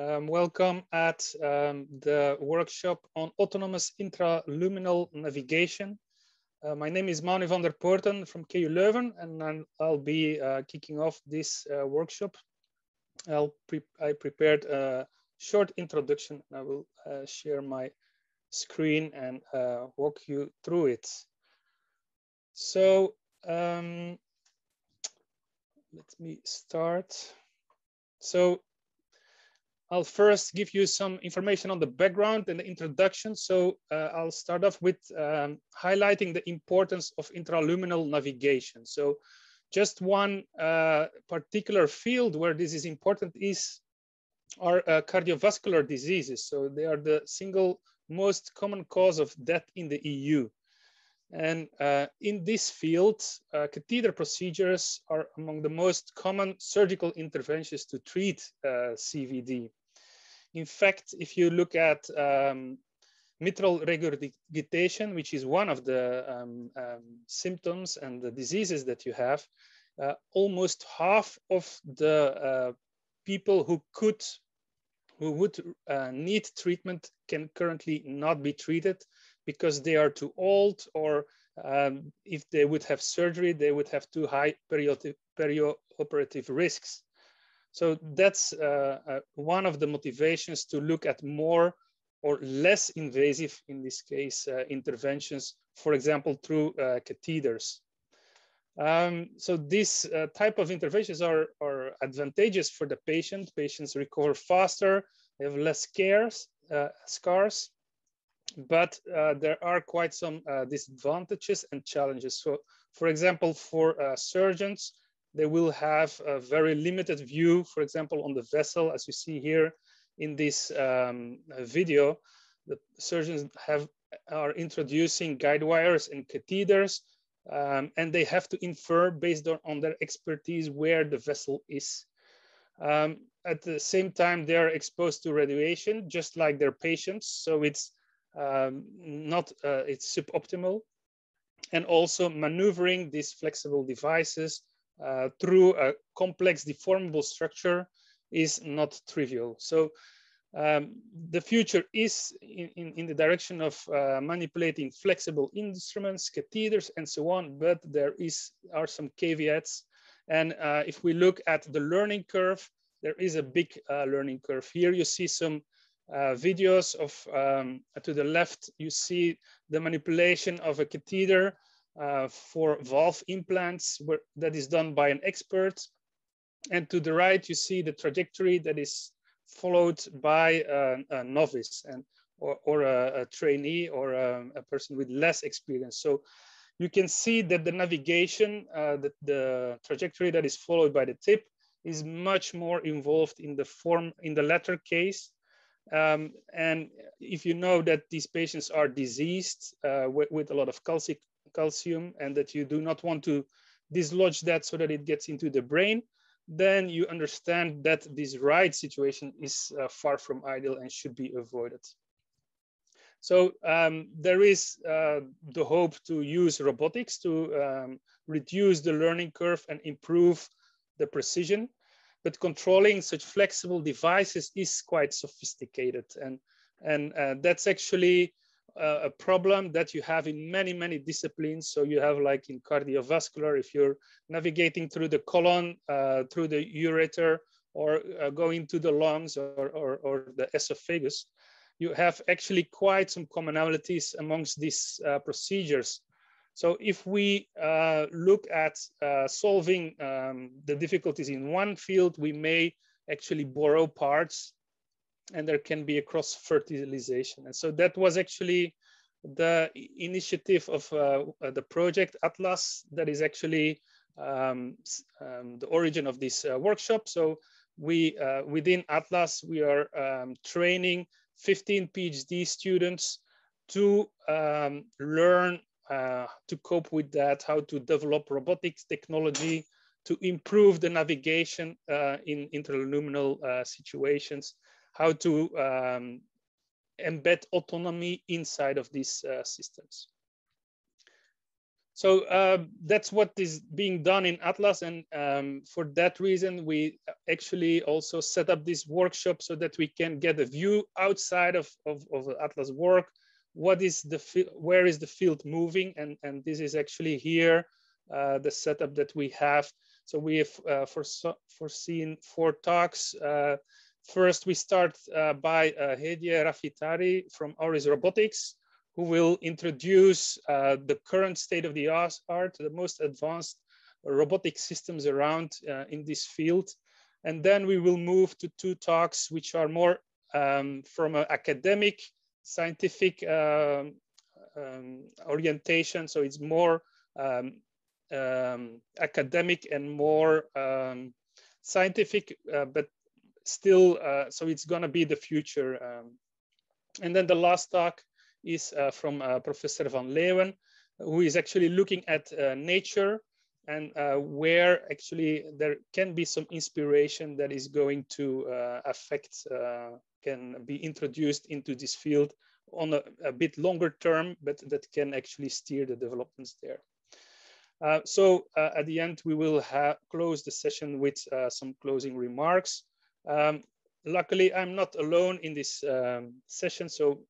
Um, welcome at um, the workshop on autonomous intraluminal navigation. Uh, my name is Manu Vander Poorten from KU Leuven, and i will be uh, kicking off this uh, workshop. I'll pre I prepared a short introduction. And I will uh, share my screen and uh, walk you through it. So um, let me start. So I'll first give you some information on the background and the introduction. So uh, I'll start off with um, highlighting the importance of intraluminal navigation. So just one uh, particular field where this is important is are uh, cardiovascular diseases. So they are the single most common cause of death in the EU. And uh, in this field, uh, catheter procedures are among the most common surgical interventions to treat uh, CVD. In fact, if you look at um, mitral regurgitation, which is one of the um, um, symptoms and the diseases that you have, uh, almost half of the uh, people who could, who would uh, need treatment can currently not be treated because they are too old or um, if they would have surgery, they would have too high perioperative risks. So that's uh, uh, one of the motivations to look at more or less invasive, in this case, uh, interventions, for example, through uh, catheters. Um, so this uh, type of interventions are, are advantageous for the patient. Patients recover faster, they have less cares, uh, scars, but there are quite some disadvantages and challenges. So for example, for surgeons, they will have a very limited view, for example, on the vessel, as you see here in this um, video. The surgeons have are introducing guide wires and catheters, um, and they have to infer based on, on their expertise where the vessel is. Um, at the same time, they are exposed to radiation, just like their patients. So it's um, not, uh, it's suboptimal. And also maneuvering these flexible devices through a complex deformable structure is not trivial. So um, the future is in, in, in the direction of uh, manipulating flexible instruments, catheters, and so on, but there is are some caveats. And uh, if we look at the learning curve, there is a big uh, learning curve. Here you see some uh, videos of, um, to the left, you see the manipulation of a catheter uh, for valve implants where, that is done by an expert. And to the right, you see the trajectory that is followed by a, a novice and or, or a, a, trainee or a, a, person with less experience. So you can see that the navigation, uh, the, the trajectory that is followed by the tip is much more involved in the form, in the latter case. Um, and if you know that these patients are diseased uh, with, with, a lot of calcic calcium and that you do not want to dislodge that so that it gets into the brain, then you understand that this ride situation is uh, far from ideal and should be avoided. So um, there is uh, the hope to use robotics to um, reduce the learning curve and improve the precision. But controlling such flexible devices is quite sophisticated. And, and uh, that's actually uh, a problem that you have in many, many disciplines. So you have like in cardiovascular, if you're navigating through the colon, uh, through the ureter, or uh, going to the lungs or, or, or, the esophagus, you have actually quite some commonalities amongst these uh, procedures. So if we uh, look at uh, solving um, the difficulties in one field, we may actually borrow parts and there can be a cross fertilization. And so that was actually the initiative of uh, uh, the project Atlas that is actually um, um, the origin of this uh, workshop. So we, uh, within Atlas, we are um, training 15 PhD students to um, learn uh, to cope with that, how to develop robotics technology, to improve the navigation uh, in intraluminal situations, how to um, embed autonomy inside of these uh, systems. so uh, that's what is being done in Atlas. And um, for that reason, we actually also set up this workshop so that we can get a view outside of, of, of Atlas work. What is the, where is the field moving? And, and this is actually here, uh, the setup that we have. So we have uh, foreseen four talks. First, we start uh, by uh, Hedyeh Rafii-Tari from Auris Robotics who will introduce uh, the current state of the art, the most advanced robotic systems around uh, in this field. And then we will move to two talks, which are more um, from an academic, scientific um, um, orientation. So it's more um, um, academic and more scientific, uh, but still, uh, so it's gonna be the future. and then the last talk is uh, from uh, Professor Van Leeuwen, who is actually looking at uh, nature and where actually there can be some inspiration that is going to affect, can be introduced into this field on a, a, bit longer term, but that can actually steer the developments there. Uh, so uh, at the end, we will close the session with uh, some closing remarks. Um, luckily, I'm not alone in this um, session. So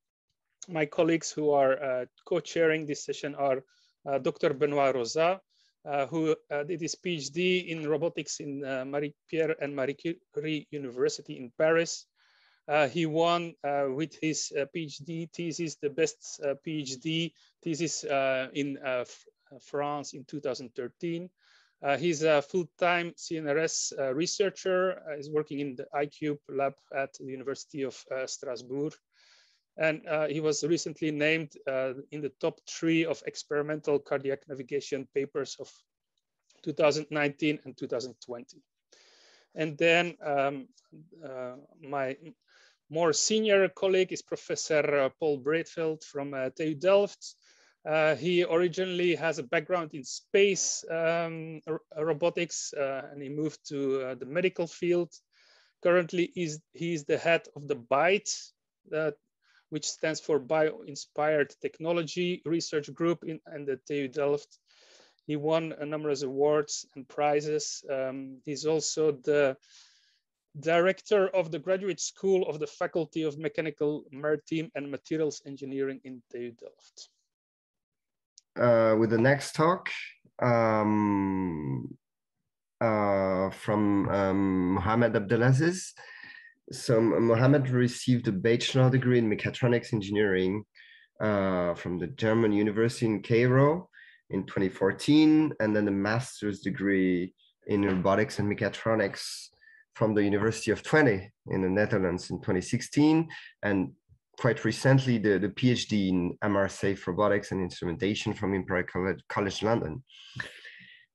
my colleagues who are uh, co-chairing this session are uh, Dr. Benoit Rosa, uh, who did his PhD in robotics in Marie Pierre and Marie Curie University in Paris. Uh, he won uh, with his uh, PhD thesis, the best PhD thesis in France in 2013. He's a full-time CNRS researcher. he's working in the iCube lab at the University of Strasbourg. And uh, he was recently named uh, in the top three of experimental cardiac navigation papers of 2019 and 2020. And then um, uh, my more senior colleague is Professor uh, Paul Breedveld from uh, TU Delft. Uh, he originally has a background in space um, robotics and he moved to the medical field. Currently, he's, he's the head of the BITE, that which stands for Bio-Inspired Technology Research Group in, in the TU Delft. He won a numerous awards and prizes. Um, he's also the director of the Graduate School of the Faculty of Mechanical, Maritime and Materials Engineering in TU Delft. Uh, with the next talk um, uh, from um, Mohamed Abdelaziz, so Mohammed received a bachelor degree in mechatronics engineering uh, from the German University in Cairo in 2014, and then a master's degree in robotics and mechatronics from the University of Twente in the Netherlands in 2016, and quite recently the, the PhD in MR safe robotics and instrumentation from Imperial College, College London.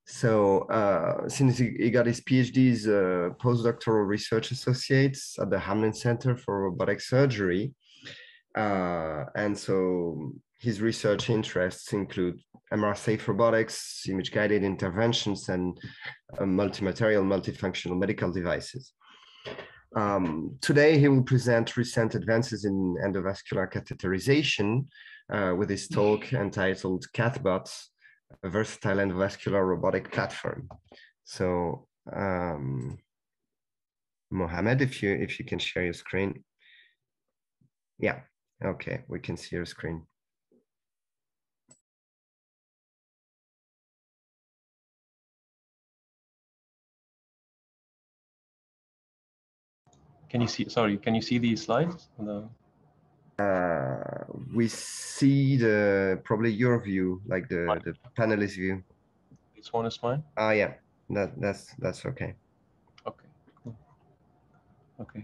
So uh, since he, he, got his PhD as a postdoctoral research associate at the Hamlyn Center for Robotic Surgery. Uh, and so his research interests include MR safe robotics, image guided interventions, and uh, multimaterial, multifunctional medical devices. Um, today, he will present recent advances in endovascular catheterization uh, with his talk entitled CathBots a versatile endovascular robotic platform. So um, Mohammed, if you if you can share your screen. Yeah, okay, we can see your screen. Can you see, sorry, can you see these slides? Uh, we see the probably your view, like the the panelist view. This one is fine. Ah, yeah, that that's that's okay. Okay, cool. Okay.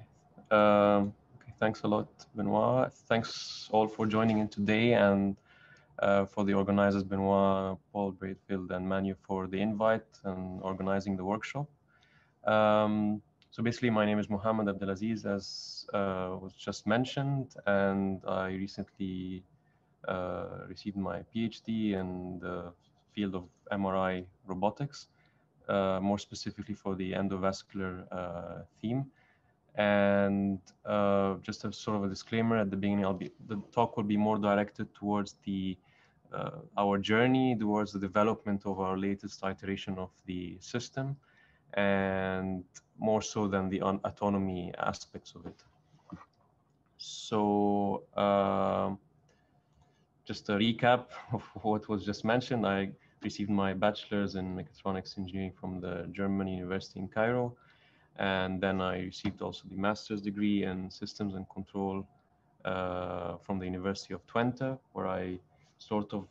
Um, okay. Thanks a lot, Benoit. Thanks all for joining in today, and uh, for the organizers, Benoit, Paul Breedveld, and Manu for the invite and organizing the workshop. Um, so basically, my name is Mohammed Abdelaziz, as uh, was just mentioned, and I recently uh, received my PhD in the field of MRI robotics, uh, more specifically for the endovascular uh, theme. And uh, just a sort of a disclaimer at the beginning, I'll be, the talk will be more directed towards the uh, our journey towards the development of our latest iteration of the system and more so than the autonomy aspects of it. So uh, just a recap of what was just mentioned, I received my bachelor's in mechatronics engineering from the German University in Cairo. And then I received also the master's degree in systems and control uh, from the University of Twente, where I sort of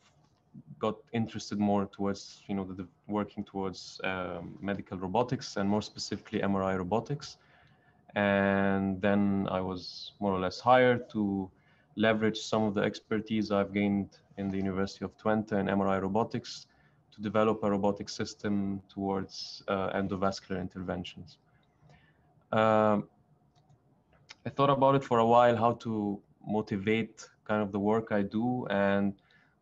got interested more towards, you know, the, the working towards um, medical robotics and more specifically MRI robotics. And then I was more or less hired to leverage some of the expertise I've gained in the University of Twente in MRI robotics to develop a robotic system towards uh, endovascular interventions. Um, I thought about it for a while, how to motivate kind of the work I do. And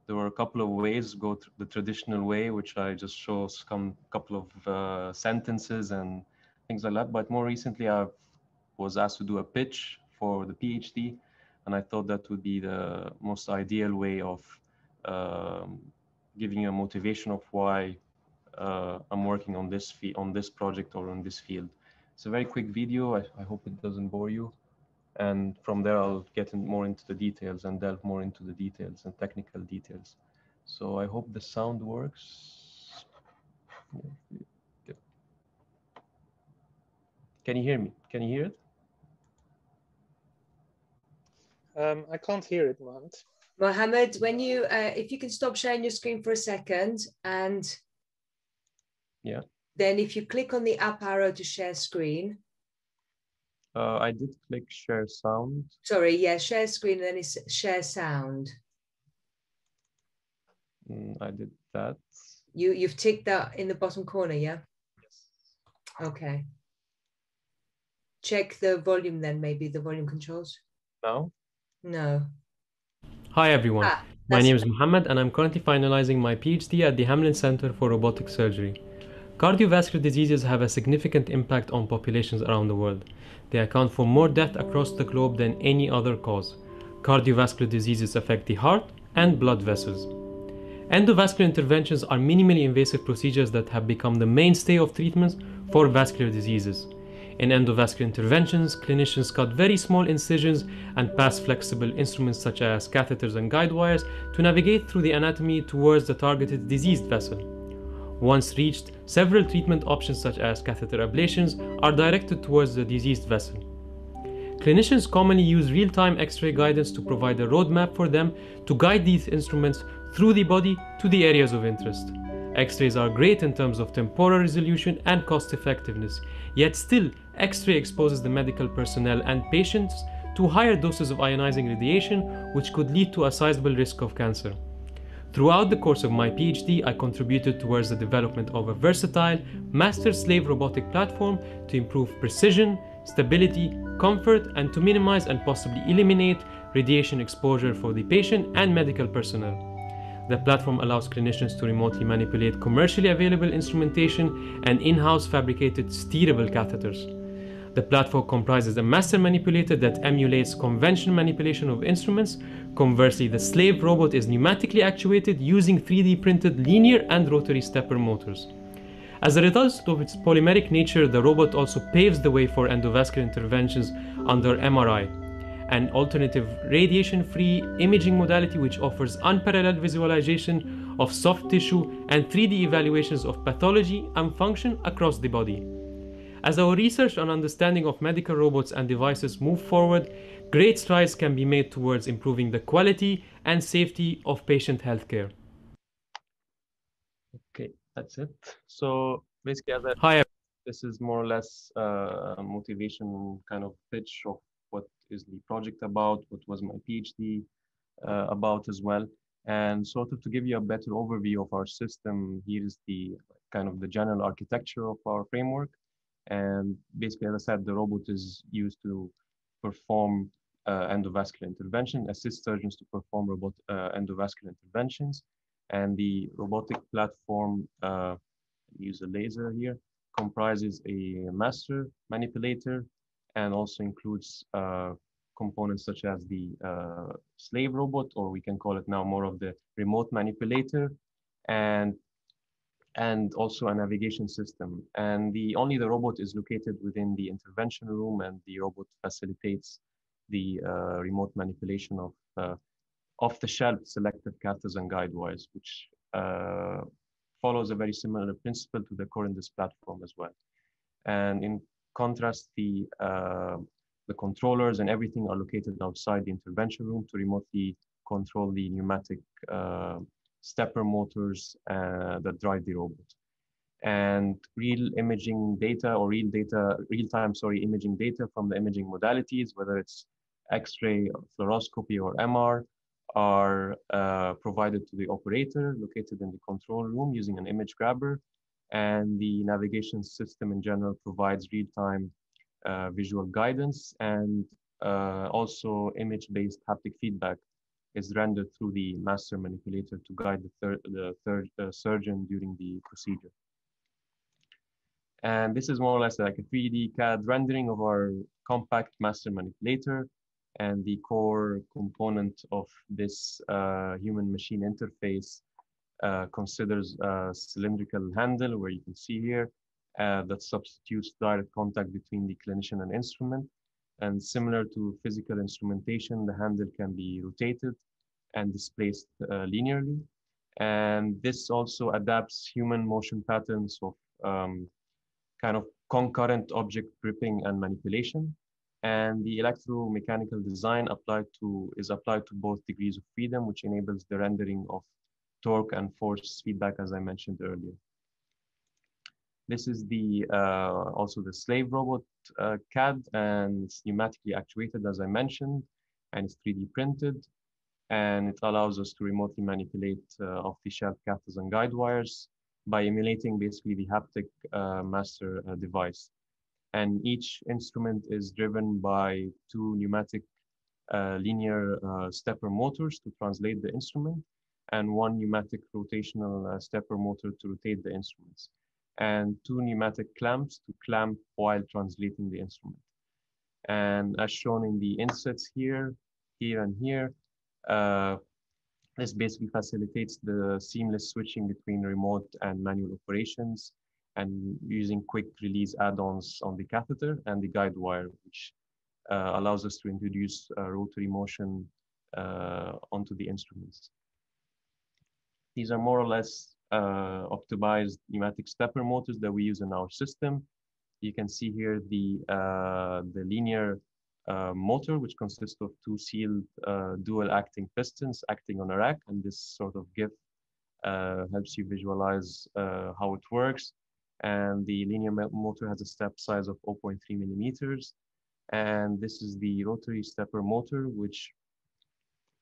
there were a couple of ways, go through the traditional way, which I just show some couple of uh, sentences and things like that. But more recently, I was asked to do a pitch for the PhD. And I thought that would be the most ideal way of um, giving you a motivation of why uh, I'm working on this on this project or on this field. It's a very quick video. I, I hope it doesn't bore you. And from there, I'll get in more into the details and delve more into the details and technical details. So I hope the sound works. Can you hear me? Can you hear it? Um, I can't hear it, Mohammed. Mohammed, when you, uh, if you can stop sharing your screen for a second and yeah, then if you click on the up arrow to share screen. Uh, I did click share sound. Sorry, yeah, share screen, then it's share sound. Mm, I did that. You, you've ticked that in the bottom corner, yeah? Yes. Okay. Check the volume then, maybe the volume controls. No? No. Hi everyone, ah, my name is Mohammed and I'm currently finalizing my PhD at the Hamlyn Center for Robotic Surgery. Cardiovascular diseases have a significant impact on populations around the world. They account for more death across the globe than any other cause. Cardiovascular diseases affect the heart and blood vessels. Endovascular interventions are minimally invasive procedures that have become the mainstay of treatments for vascular diseases. In endovascular interventions, clinicians cut very small incisions and pass flexible instruments such as catheters and guide wires to navigate through the anatomy towards the targeted diseased vessel. Once reached, several treatment options such as catheter ablations are directed towards the diseased vessel. Clinicians commonly use real-time X-ray guidance to provide a roadmap for them to guide these instruments through the body to the areas of interest. X-rays are great in terms of temporal resolution and cost effectiveness, yet still X-ray exposes the medical personnel and patients to higher doses of ionizing radiation which could lead to a sizable risk of cancer. Throughout the course of my PhD, I contributed towards the development of a versatile master-slave robotic platform to improve precision, stability, comfort, and to minimize and possibly eliminate radiation exposure for the patient and medical personnel. The platform allows clinicians to remotely manipulate commercially available instrumentation and in-house fabricated steerable catheters. The platform comprises a master manipulator that emulates conventional manipulation of instruments. Conversely, the slave robot is pneumatically actuated using 3D printed linear and rotary stepper motors. As a result of its polymeric nature, the robot also paves the way for endovascular interventions under MRI, an alternative radiation free imaging modality which offers unparalleled visualization of soft tissue and 3D evaluations of pathology and function across the body. As our research and understanding of medical robots and devices move forward, great strides can be made towards improving the quality and safety of patient healthcare. Okay, that's it. So basically, as I Hi. this is more or less uh, a motivation kind of pitch of what is the project about, what was my PhD uh, about as well. And sort of to give you a better overview of our system, here is the kind of the general architecture of our framework. And basically, as I said, the robot is used to perform uh, endovascular intervention, assist surgeons to perform robot uh, endovascular interventions. And the robotic platform, uh, use a laser here, comprises a master manipulator and also includes a components such as the uh, slave robot, or we can call it now more of the remote manipulator, and and also a navigation system. And the only the robot is located within the intervention room, and the robot facilitates the uh, remote manipulation of uh, off-the-shelf selective catheters and guide wires, which uh, follows a very similar principle to the Corindus platform as well. And in contrast, the uh, the controllers and everything are located outside the intervention room to remotely control the pneumatic uh, stepper motors uh, that drive the robot. And real imaging data or real data, real-time, sorry, imaging data from the imaging modalities, whether it's X-ray, fluoroscopy, or MR, are uh, provided to the operator located in the control room using an image grabber. And the navigation system in general provides real-time uh, visual guidance and uh, also image-based haptic feedback is rendered through the master manipulator to guide the third, the third uh, surgeon during the procedure. And this is more or less like a 3D CAD rendering of our compact master manipulator and the core component of this uh, human machine interface uh, considers a cylindrical handle where you can see here uh, that substitutes direct contact between the clinician and instrument. And similar to physical instrumentation, the handle can be rotated and displaced uh, linearly. And this also adapts human motion patterns of um, kind of concurrent object gripping and manipulation and the electromechanical design applied to is applied to both degrees of freedom, which enables the rendering of torque and force feedback, as I mentioned earlier. This is the uh, also the slave robot uh, CAD, and it's pneumatically actuated, as I mentioned, and it's 3D printed, and it allows us to remotely manipulate uh, off-the-shelf catheters and guide wires by emulating basically the haptic uh, master uh, device and each instrument is driven by two pneumatic linear stepper motors to translate the instrument and one pneumatic rotational stepper motor to rotate the instruments and two pneumatic clamps to clamp while translating the instrument. And as shown in the insets here, here and here, this basically facilitates the seamless switching between remote and manual operations and using quick release add-ons on the catheter and the guide wire, which uh, allows us to introduce uh, rotary motion uh, onto the instruments. These are more or less uh, optimized pneumatic stepper motors that we use in our system. You can see here the, uh, the linear uh, motor, which consists of two sealed dual acting pistons acting on a rack. And this sort of GIF helps you visualize how it works and the linear motor has a step size of 0.3 millimeters. And this is the rotary stepper motor, which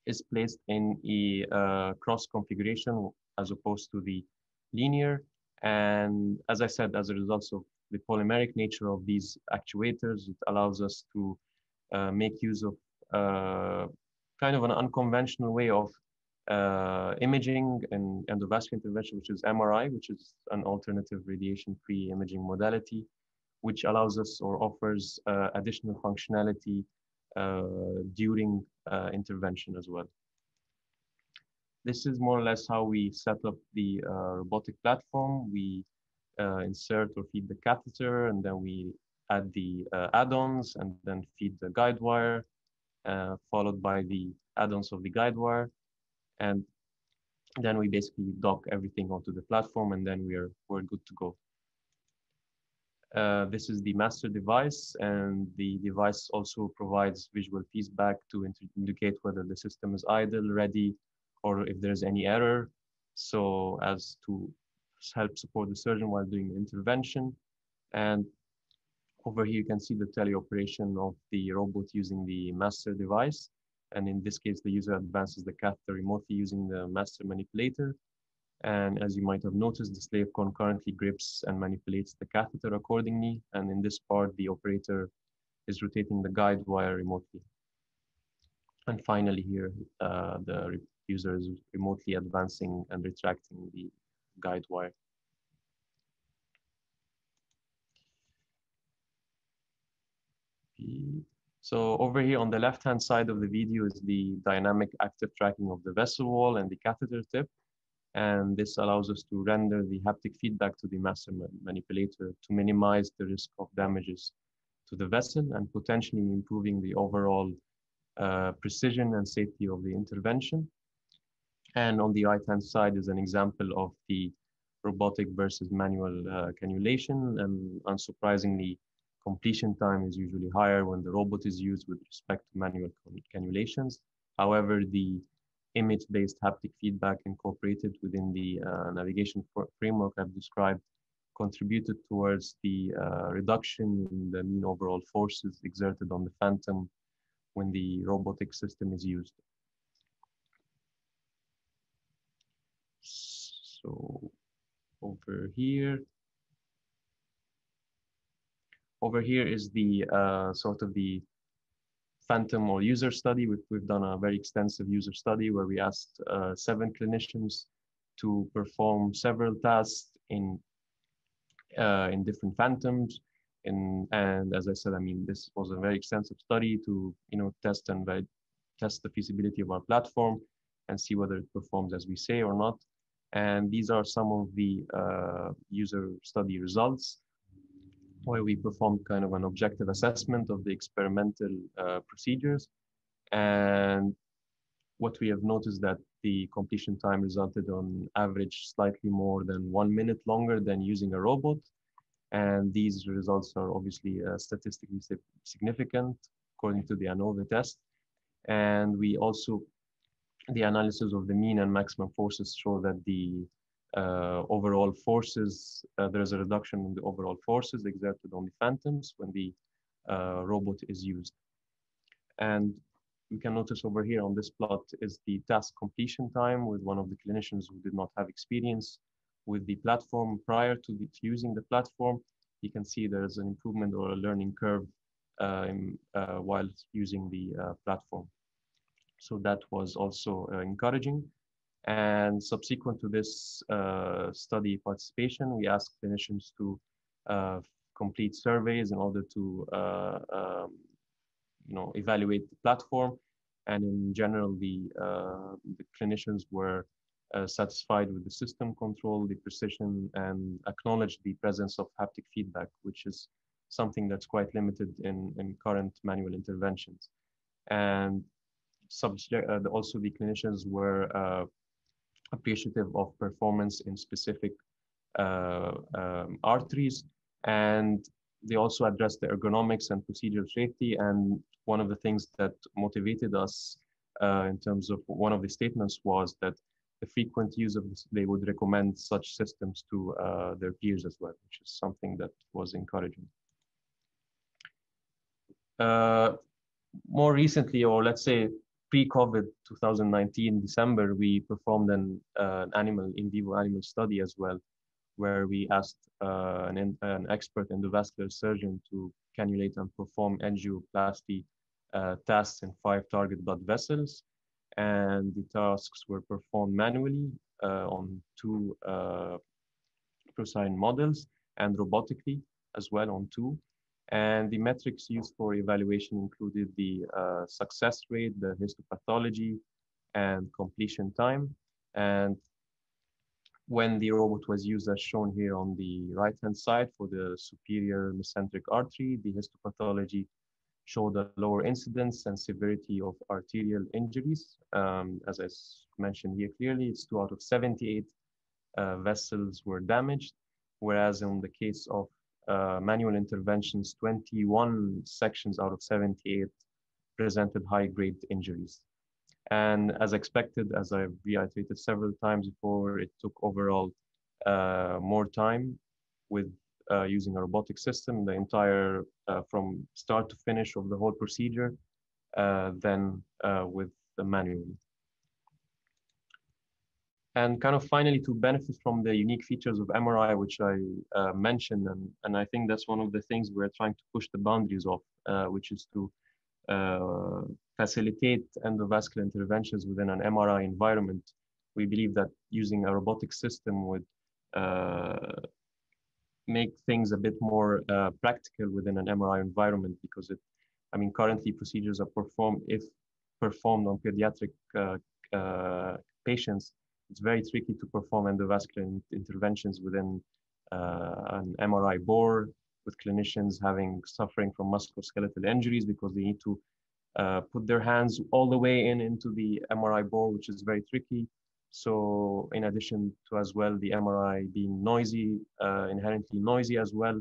is placed in a uh, cross configuration as opposed to the linear. And as I said, as a result of the polymeric nature of these actuators, it allows us to uh, make use of uh, kind of an unconventional way of uh, imaging and endovascular intervention, which is MRI, which is an alternative radiation-free imaging modality, which allows us or offers uh, additional functionality uh, during uh, intervention as well. This is more or less how we set up the uh, robotic platform. We uh, insert or feed the catheter, and then we add the add-ons, and then feed the guide wire, followed by the add-ons of the guide wire and then we basically dock everything onto the platform and then we're we're good to go. Uh, this is the master device and the device also provides visual feedback to indicate whether the system is idle, ready, or if there's any error. So as to help support the surgeon while doing the intervention. And over here, you can see the teleoperation of the robot using the master device. And in this case, the user advances the catheter remotely using the master manipulator. And as you might have noticed, the slave concurrently grips and manipulates the catheter accordingly. And in this part, the operator is rotating the guide wire remotely. And finally here, uh, the user is remotely advancing and retracting the guide wire. So over here on the left-hand side of the video is the dynamic active tracking of the vessel wall and the catheter tip. And this allows us to render the haptic feedback to the master manipulator to minimize the risk of damages to the vessel and potentially improving the overall uh, precision and safety of the intervention. And on the right-hand side is an example of the robotic versus manual uh, cannulation. And unsurprisingly, completion time is usually higher when the robot is used with respect to manual cannulations. However, the image-based haptic feedback incorporated within the uh, navigation framework I've described contributed towards the uh, reduction in the mean overall forces exerted on the phantom when the robotic system is used. So over here, over here is the uh, sort of the phantom or user study. We've, we've done a very extensive user study where we asked uh, seven clinicians to perform several tasks in uh, in different phantoms. In, and as I said, I mean, this was a very extensive study to you know test and test the feasibility of our platform and see whether it performs as we say or not. And these are some of the uh, user study results where we performed kind of an objective assessment of the experimental uh, procedures. And what we have noticed that the completion time resulted on average slightly more than one minute longer than using a robot. And these results are obviously uh, statistically significant according to the ANOVA test. And we also, the analysis of the mean and maximum forces show that the uh, overall forces, uh, there is a reduction in the overall forces exerted on the phantoms when the uh, robot is used. And we can notice over here on this plot is the task completion time with one of the clinicians who did not have experience with the platform prior to, the, to using the platform. You can see there's an improvement or a learning curve uh, in, uh, while using the uh, platform. So that was also encouraging. And subsequent to this uh, study participation, we asked clinicians to uh, complete surveys in order to uh, um, you know, evaluate the platform. And in general, the, uh, the clinicians were uh, satisfied with the system control, the precision, and acknowledged the presence of haptic feedback, which is something that's quite limited in, in current manual interventions. And subject, uh, also the clinicians were appreciative of performance in specific uh, um, arteries. And they also addressed the ergonomics and procedural safety. And one of the things that motivated us uh, in terms of one of the statements was that the frequent use of this, they would recommend such systems to uh, their peers as well, which is something that was encouraging. Uh, more recently, or let's say pre-COVID 2019 December, we performed an, uh, animal in vivo animal study as well, where we asked uh, an, an expert endovascular surgeon to cannulate and perform angioplasty uh, tasks in five target blood vessels. And the tasks were performed manually uh, on two uh, porcine models and robotically as well on two. And the metrics used for evaluation included the uh, success rate, the histopathology, and completion time. And when the robot was used as shown here on the right-hand side for the superior mesenteric artery, the histopathology showed a lower incidence and severity of arterial injuries. Um, as I mentioned here clearly, it's two out of 78 uh, vessels were damaged, whereas in the case of uh, manual interventions, 21 sections out of 78 presented high-grade injuries. And as expected, as I reiterated several times before, it took overall uh, more time with uh, using a robotic system, the entire, uh, from start to finish of the whole procedure, uh, than with the manual and kind of finally to benefit from the unique features of MRI, which I uh, mentioned, and, and I think that's one of the things we're trying to push the boundaries of, uh, which is to uh, facilitate endovascular interventions within an MRI environment. We believe that using a robotic system would uh, make things a bit more uh, practical within an MRI environment because it I mean, currently procedures are performed, if performed on pediatric uh, patients, it's very tricky to perform endovascular interventions within uh, an MRI bore with clinicians having suffering from musculoskeletal injuries because they need to uh, put their hands all the way in into the MRI bore, which is very tricky. So in addition to as well, the MRI being noisy, uh, inherently noisy as well,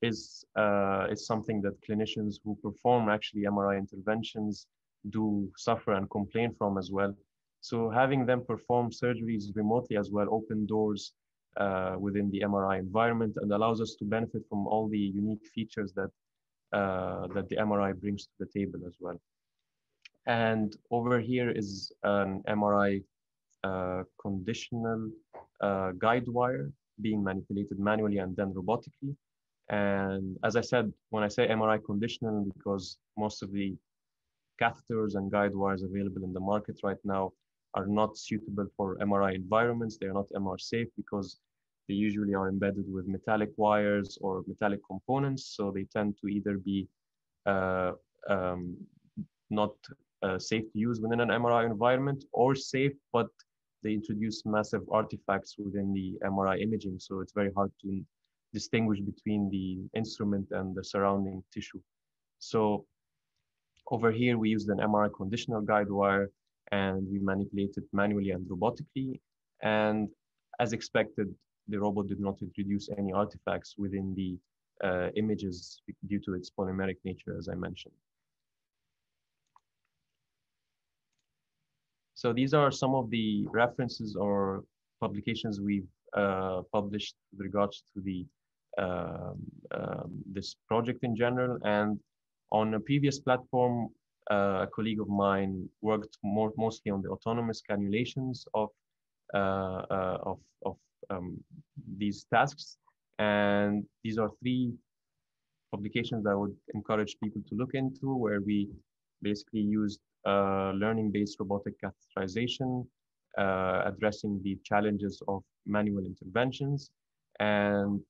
is, uh, is something that clinicians who perform actually MRI interventions do suffer and complain from as well. So having them perform surgeries remotely as well open doors uh, within the MRI environment and allows us to benefit from all the unique features that uh, that the MRI brings to the table as well. And over here is an MRI uh, conditional uh, guide wire being manipulated manually and then robotically. And as I said, when I say MRI conditional, because most of the catheters and guide wires available in the market right now are not suitable for MRI environments. They are not MR safe because they usually are embedded with metallic wires or metallic components. So they tend to either be uh, um, not uh, safe to use within an MRI environment or safe, but they introduce massive artifacts within the MRI imaging. So it's very hard to distinguish between the instrument and the surrounding tissue. So over here, we used an MRI conditional guide wire and we manipulate it manually and robotically. And as expected, the robot did not introduce any artifacts within the uh, images due to its polymeric nature, as I mentioned. So these are some of the references or publications we've uh, published with regards to the um, um, this project in general. And on a previous platform, a colleague of mine worked more mostly on the autonomous cannulations of uh, uh, of, of um, these tasks. And these are three publications that I would encourage people to look into, where we basically used uh, learning-based robotic catheterization, uh, addressing the challenges of manual interventions. And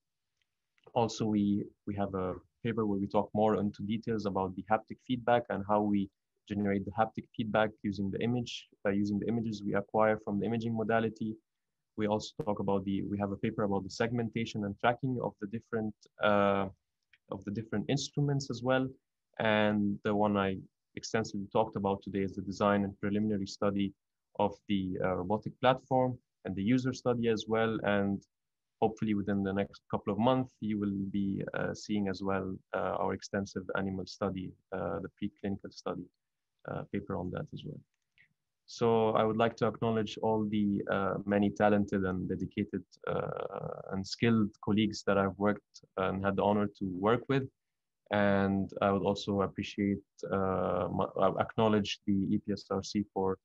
also we, we have a paper where we talk more into details about the haptic feedback and how we generate the haptic feedback using the image, uh, using the images we acquire from the imaging modality. We also talk about the, we have a paper about the segmentation and tracking of the different, uh, of the different instruments as well. And the one I extensively talked about today is the design and preliminary study of the uh, robotic platform and the user study as well. And hopefully within the next couple of months, you will be uh, seeing as well uh, our extensive animal study, uh, the preclinical study uh, paper on that as well. So I would like to acknowledge all the uh, many talented and dedicated and skilled colleagues that I've worked and had the honor to work with. And I would also appreciate, uh, acknowledge the EPSRC for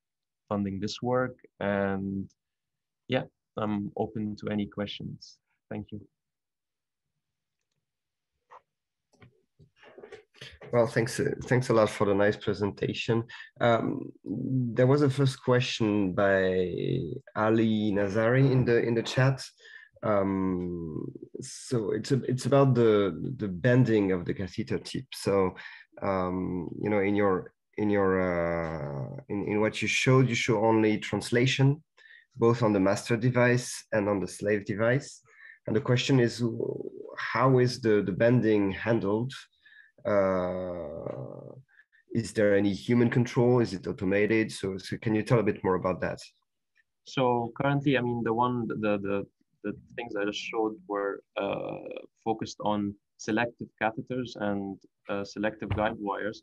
funding this work. And yeah, I'm open to any questions. Thank you. Well, thanks. Uh, thanks a lot for the nice presentation. Um, there was a first question by Ali Nazari in the in the chat. Um, so it's a, it's about the the bending of the catheter tip. So um, you know, in your in your uh, in, in what you showed, you show only translation, both on the master device and on the slave device. And the question is, how is the the bending handled? Uh, is there any human control? Is it automated? So, so can you tell a bit more about that? So currently, I mean, the one the the the things I just showed were uh, focused on selective catheters and uh, selective guide wires.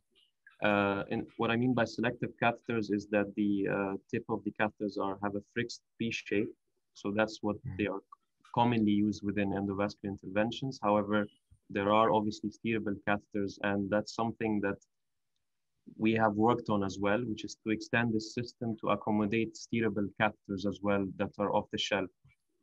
Uh, and what I mean by selective catheters is that the uh, tip of the catheters are have a fixed P shape. So that's what mm. they are commonly used within endovascular interventions. However, there are obviously steerable catheters, and that's something that we have worked on as well, which is to extend the system to accommodate steerable catheters as well that are off the shelf.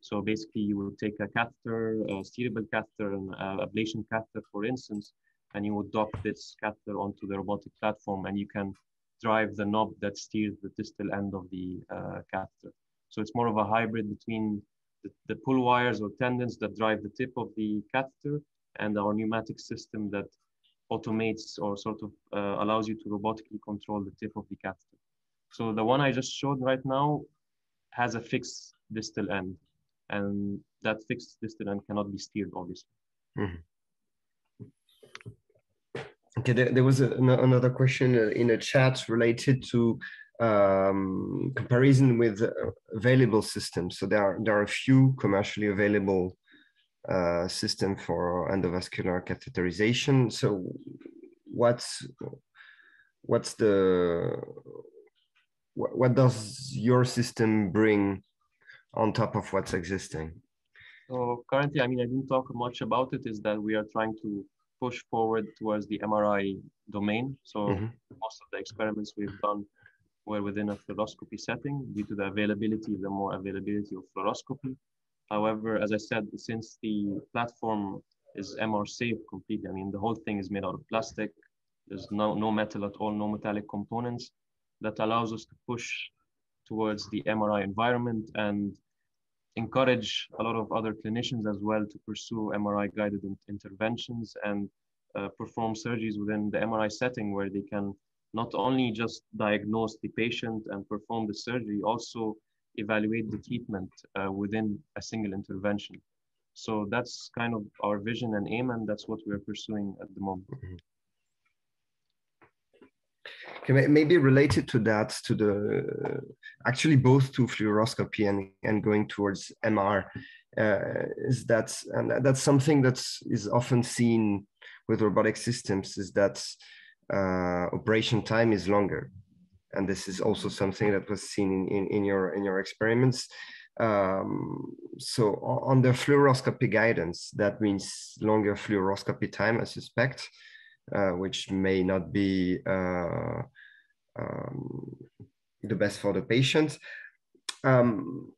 So basically, you will take a catheter, a steerable catheter, an ablation catheter, for instance, and you would dock this catheter onto the robotic platform, and you can drive the knob that steers the distal end of the uh, catheter. So it's more of a hybrid between the, the pull wires or tendons that drive the tip of the catheter and our pneumatic system that automates or sort of uh, allows you to robotically control the tip of the catheter. So the one I just showed right now has a fixed distal end, and that fixed distal end cannot be steered, obviously. Mm -hmm. Okay, there, there was a, another question in a chat related to um, comparison with uh, available systems. So there are there are a few commercially available uh, system for endovascular catheterization. So what's what's the what, what does your system bring on top of what's existing? So currently, I mean, I didn't talk much about it. Is that we are trying to push forward towards the MRI domain. So mm-hmm. most of the experiments we've done were within a fluoroscopy setting due to the availability, the more availability of fluoroscopy. However, as I said, since the platform is MR safe completely, I mean, the whole thing is made out of plastic. There's no, no metal at all, no metallic components that allows us to push towards the MRI environment and encourage a lot of other clinicians as well to pursue MRI guided in interventions and uh, perform surgeries within the MRI setting where they can not only just diagnose the patient and perform the surgery, also evaluate the treatment uh, within a single intervention. So that's kind of our vision and aim, and that's what we're pursuing at the moment. Mm -hmm. Okay, maybe related to that, to the actually both to fluoroscopy and, and going towards MR, uh, is that and that's something that is often seen with robotic systems is that uh, operation time is longer, and this is also something that was seen in, in, in your in your experiments. Um, so on the fluoroscopy guidance, that means longer fluoroscopy time, I suspect. Uh, which may not be uh, um, the best for the patient. Um,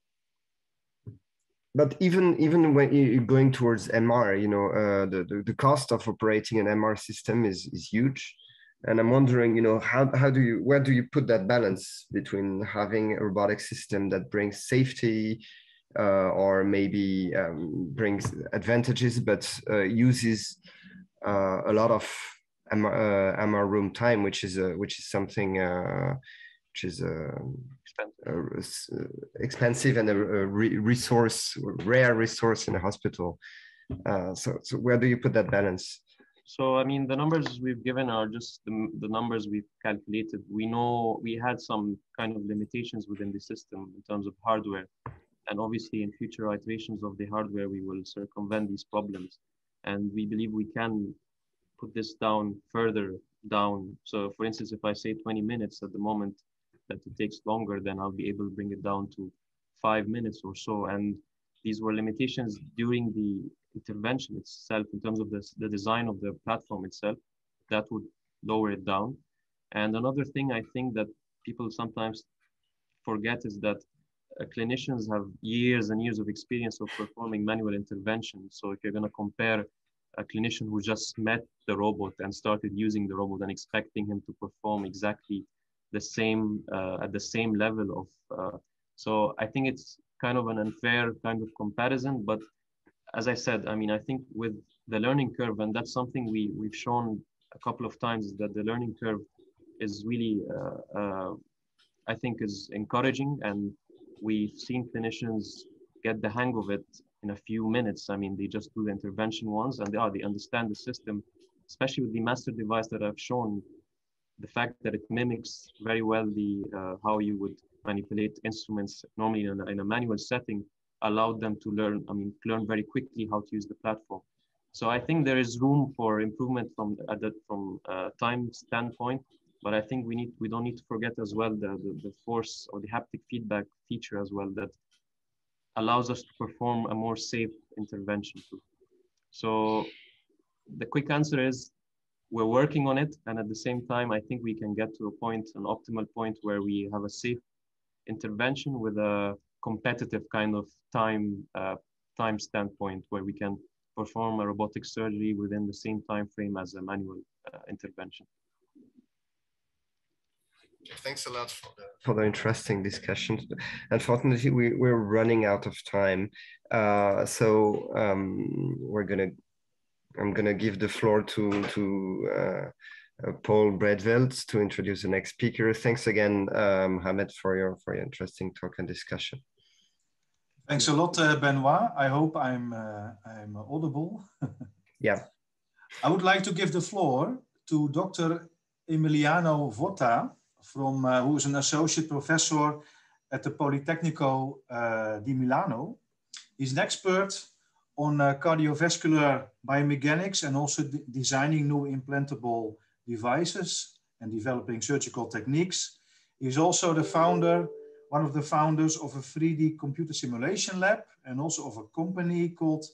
but even even when you're going towards MR, you know, uh, the, the, the cost of operating an MR system is is huge, and I'm wondering, you know, how how do you where do you put that balance between having a robotic system that brings safety, uh, or maybe um, brings advantages, but uh, uses uh, a lot of MR, uh, MR room time, which is a, which is something uh, which is a, expensive. A, expensive and a, re resource, rare resource in a hospital. Uh, so, so where do you put that balance? So, I mean, the numbers we've given are just the, the numbers we've calculated. We know we had some kind of limitations within the system in terms of hardware. And obviously, in future iterations of the hardware, we will circumvent these problems. And we believe we can put this down further down. So for instance, if I say 20 minutes at the moment that it takes longer, then I'll be able to bring it down to five minutes or so. And these were limitations during the intervention itself in terms of the, the design of the platform itself that would lower it down. And another thing I think that people sometimes forget is that uh, clinicians have years and years of experience of performing manual intervention. So if you're going to compare a clinician who just met the robot and started using the robot and expecting him to perform exactly the same uh, at the same level of uh, so i think it's kind of an unfair kind of comparison but as i said i mean i think with the learning curve and that's something we we've shown a couple of times that the learning curve is really uh, uh i think is encouraging and we've seen clinicians get the hang of it in a few minutes. I mean, they just do the intervention ones and they are, they understand the system, especially with the master device that I've shown, the fact that it mimics very well the uh, how you would manipulate instruments normally in a, in a, manual setting allowed them to learn, I mean, learn very quickly how to use the platform. So I think there is room for improvement from the, from uh, time standpoint, but I think we need we don't need to forget as well the, the, the force or the haptic feedback feature as well that allows us to perform a more safe intervention. So the quick answer is we're working on it. And at the same time, I think we can get to a point, an optimal point where we have a safe intervention with a competitive kind of time, uh, time standpoint where we can perform a robotic surgery within the same time frame as a manual uh, intervention. Thanks a lot for the, for the interesting discussion. Unfortunately, we, we're running out of time. Uh, so um, we're going to I'm going to give the floor to, to uh, uh, Paul Breedveld to introduce the next speaker. Thanks again, um, Mohamed, for your, for your interesting talk and discussion. Thanks a lot, uh, Benoit. I hope I'm, uh, I'm audible. yeah. I would like to give the floor to Dr. Emiliano Votta, from, uh, who is an associate professor at the Politecnico uh, di Milano. He's an expert on uh, cardiovascular biomechanics and also designing new implantable devices and developing surgical techniques. He's also the founder, one of the founders of a 3D computer simulation lab and also of a company called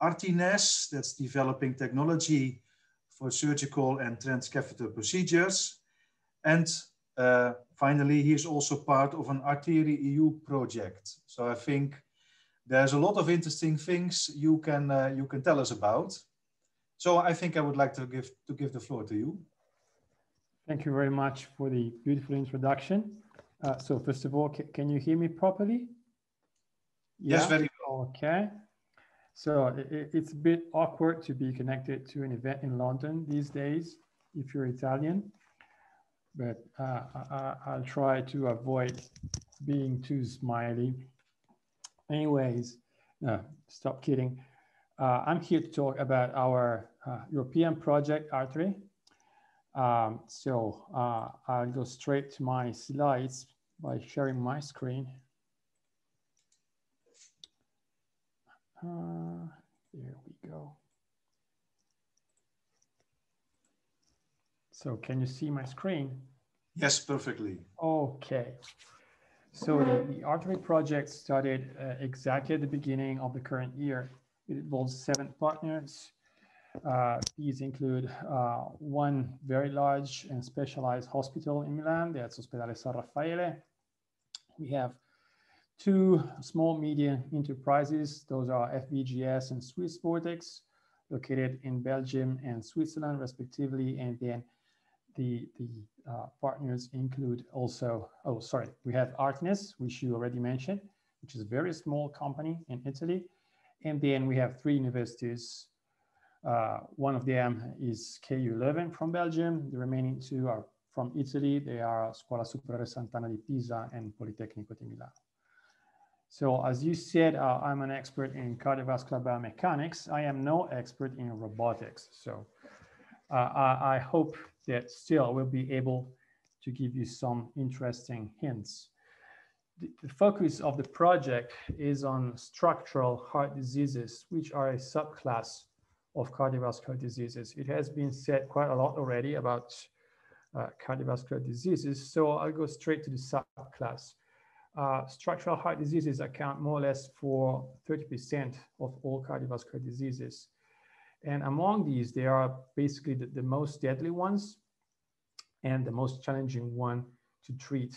Artiness that's developing technology for surgical and transcatheter procedures. And uh, finally, he is also part of an Artery EU project. So I think there's a lot of interesting things you can uh, you can tell us about. So I think I would like to give to give the floor to you. Thank you very much for the beautiful introduction. Uh, so first of all, can you hear me properly? Yeah? Yes, very well. Okay. So it, it's a bit awkward to be connected to an event in London these days if you're Italian, but uh, I, will try to avoid being too smiley. Anyways, no, stop kidding. Uh, I'm here to talk about our uh, European project, Artery. Um, so uh, I'll go straight to my slides by sharing my screen. Uh, there we go. So can you see my screen? Yes, perfectly. Okay. So the, the Artery project started uh, exactly at the beginning of the current year. It involves seven partners. Uh, these include uh, one very large and specialized hospital in Milan, the Ospedale San Raffaele. We have two small medium enterprises. Those are FBGS and Swiss Vortex, located in Belgium and Switzerland, respectively. And then the, the uh, partners include also, oh, sorry, we have Artiness, which you already mentioned, which is a very small company in Italy. And then we have three universities. Uh, one of them is KU Leuven from Belgium. The remaining two are from Italy. They are Scuola Superiore Sant'Anna di Pisa and Politecnico di Milano. So as you said, uh, I'm an expert in cardiovascular biomechanics. I am no expert in robotics. So uh, I, I, hope that still we'll be able to give you some interesting hints. The, the focus of the project is on structural heart diseases, which are a subclass of cardiovascular diseases. It has been said quite a lot already about uh, cardiovascular diseases, so I'll go straight to the subclass uh, structural heart diseases account more or less for 30% of all cardiovascular diseases. And among these, they are basically the, the, most deadly ones and the most challenging one to treat.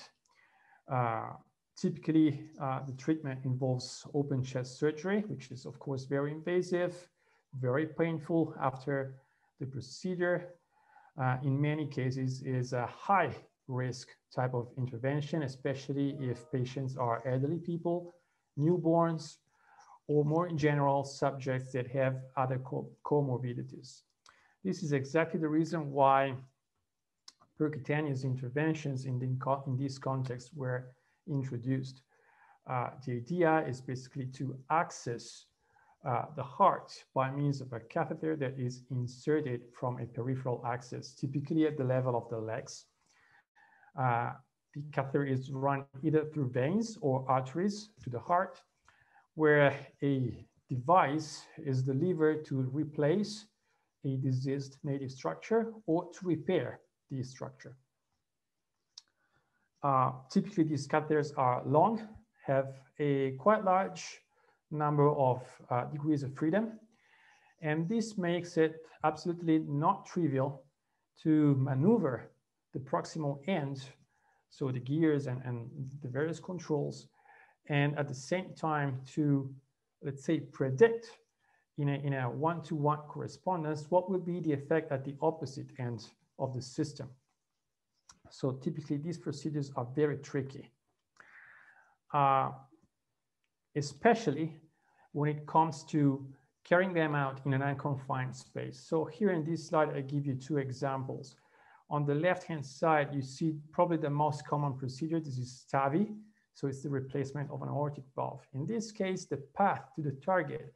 Uh, typically, uh, the treatment involves open chest surgery, which is of course very invasive, very painful after the procedure. Uh, in many cases, is a high risk type of intervention, especially if patients are elderly people, newborns, or more in general, subjects that have other co comorbidities. This is exactly the reason why percutaneous interventions in, the, in this context were introduced. Uh, the idea is basically to access uh, the heart by means of a catheter that is inserted from a peripheral access, typically at the level of the legs, uh, the catheter is run either through veins or arteries to the heart, where a device is delivered to replace a diseased native structure or to repair the structure. Uh, typically, these catheters are long, have a quite large number of uh, degrees of freedom, and this makes it absolutely not trivial to maneuver the proximal end, so the gears and, and the various controls, and at the same time to, let's say, predict in a, in a one-to-one -one correspondence, what would be the effect at the opposite end of the system. So typically these procedures are very tricky, uh, especially when it comes to carrying them out in an unconfined space. So here in this slide, I give you two examples. On the left-hand side, you see probably the most common procedure. This is TAVI. So it's the replacement of an aortic valve. In this case, the path to the target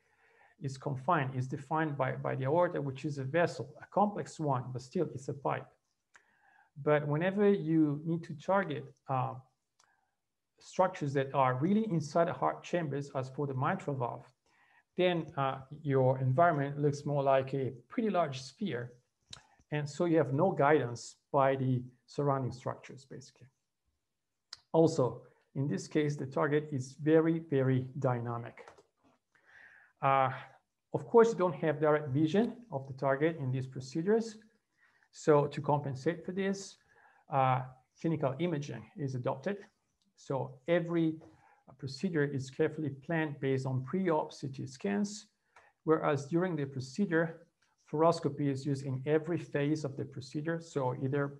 is confined, is defined by, by the aorta, which is a vessel, a complex one, but still it's a pipe. But whenever you need to target uh, structures that are really inside the heart chambers, as for the mitral valve, then uh, your environment looks more like a pretty large sphere. And so you have no guidance by the surrounding structures, basically. Also, in this case, the target is very, very dynamic. Uh, of course, you don't have direct vision of the target in these procedures. So to compensate for this, uh, clinical imaging is adopted. So every procedure is carefully planned based on pre-op CT scans, whereas during the procedure, fluoroscopy is used in every phase of the procedure. So either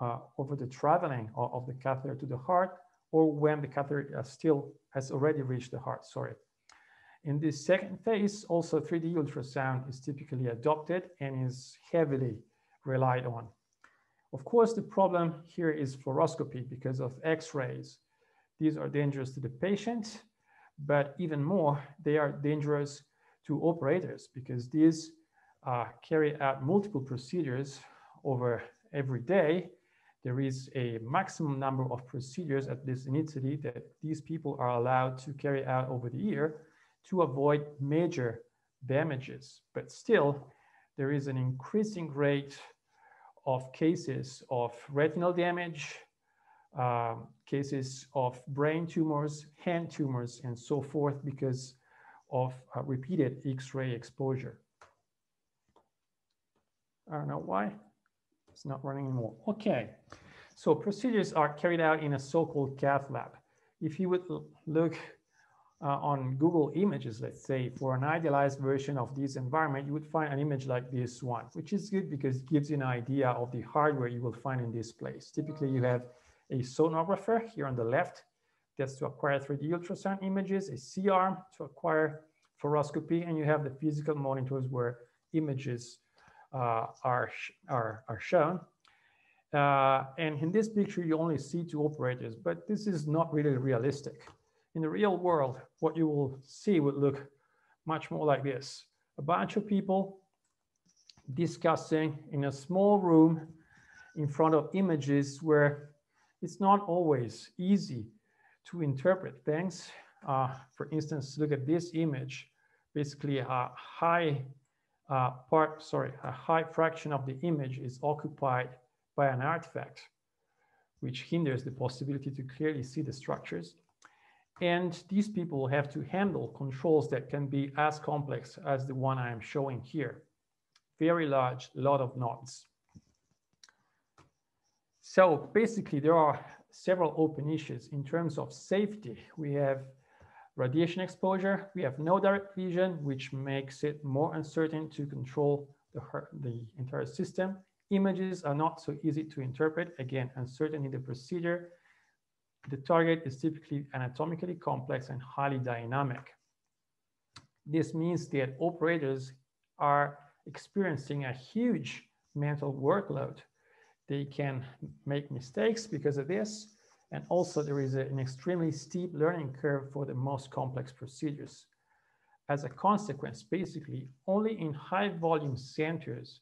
uh, over the traveling of the catheter to the heart or when the catheter still has already reached the heart, sorry. In this second phase, also 3D ultrasound is typically adopted and is heavily relied on. Of course, the problem here is fluoroscopy because of x-rays. These are dangerous to the patient, but even more, they are dangerous to operators because these uh, carry out multiple procedures over every day. There is a maximum number of procedures at this in Italy that these people are allowed to carry out over the year to avoid major damages. But still, there is an increasing rate of cases of retinal damage, um, cases of brain tumors, hand tumors, and so forth because of uh, repeated X-ray exposure. I don't know why. It's not running anymore. Okay. So procedures are carried out in a so-called cath lab. If you would look uh, on Google Images, let's say, for an idealized version of this environment, you would find an image like this one, which is good because it gives you an idea of the hardware you will find in this place. Typically, you have a sonographer here on the left, that's to acquire 3D ultrasound images, a C-arm to acquire fluoroscopy, and you have the physical monitors where images are, are, are shown. Uh, and in this picture, you only see two operators, but this is not really realistic in the real world, what you will see would look much more like this. A bunch of people discussing in a small room in front of images where it's not always easy to interpret things. Uh, for instance, look at this image. Basically, a high uh, part, sorry, a high fraction of the image is occupied by an artifact, which hinders the possibility to clearly see the structures. And these people have to handle controls that can be as complex as the one I am showing here. Very large, lot of nodes. So basically there are several open issues in terms of safety. We have radiation exposure, we have no direct vision, which makes it more uncertain to control the, the entire system. Images are not so easy to interpret, again, uncertain in the procedure, the target is typically anatomically complex and highly dynamic. This means that operators are experiencing a huge mental workload. They can make mistakes because of this. And also there is a, an extremely steep learning curve for the most complex procedures. As a consequence, basically only in high volume centers,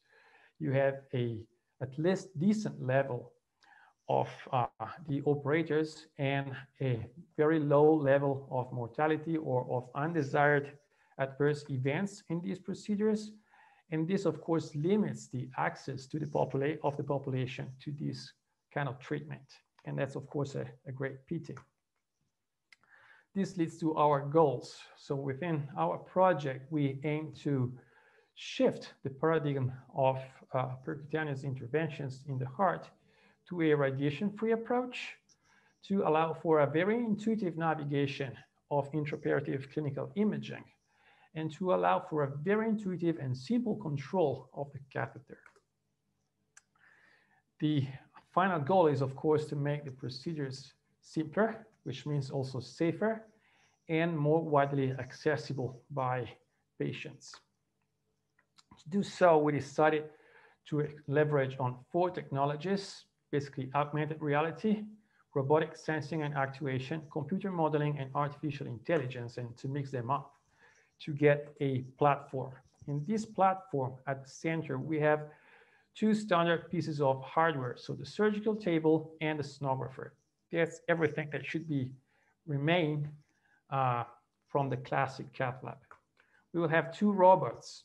you have a at least decent level of uh, the operators and a very low level of mortality or of undesired adverse events in these procedures. And this, of course, limits the access to the of the population to this kind of treatment. And that's, of course, a, a great pity. This leads to our goals. So within our project, we aim to shift the paradigm of uh, percutaneous interventions in the heart to a radiation-free approach to allow for a very intuitive navigation of intraoperative clinical imaging and to allow for a very intuitive and simple control of the catheter. The final goal is, of course, to make the procedures simpler, which means also safer and more widely accessible by patients. To do so, we decided to leverage on four technologies, basically augmented reality, robotic sensing and actuation, computer modeling, and artificial intelligence, and to mix them up to get a platform. In this platform at the center, we have two standard pieces of hardware. So the surgical table and the sonographer. That's everything that should be remain uh, from the classic cath lab. We will have two robots.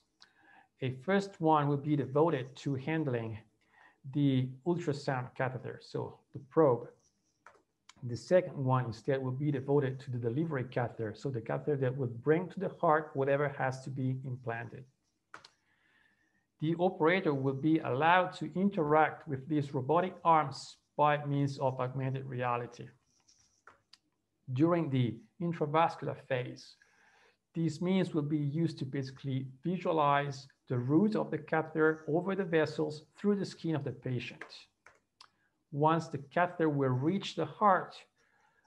A first one will be devoted to handling the ultrasound catheter, so the probe. The second one instead will be devoted to the delivery catheter, so the catheter that will bring to the heart whatever has to be implanted the operator will be allowed to interact with these robotic arms by means of augmented reality. During the intravascular phase, these means will be used to basically visualize the route of the catheter over the vessels through the skin of the patient. Once the catheter will reach the heart,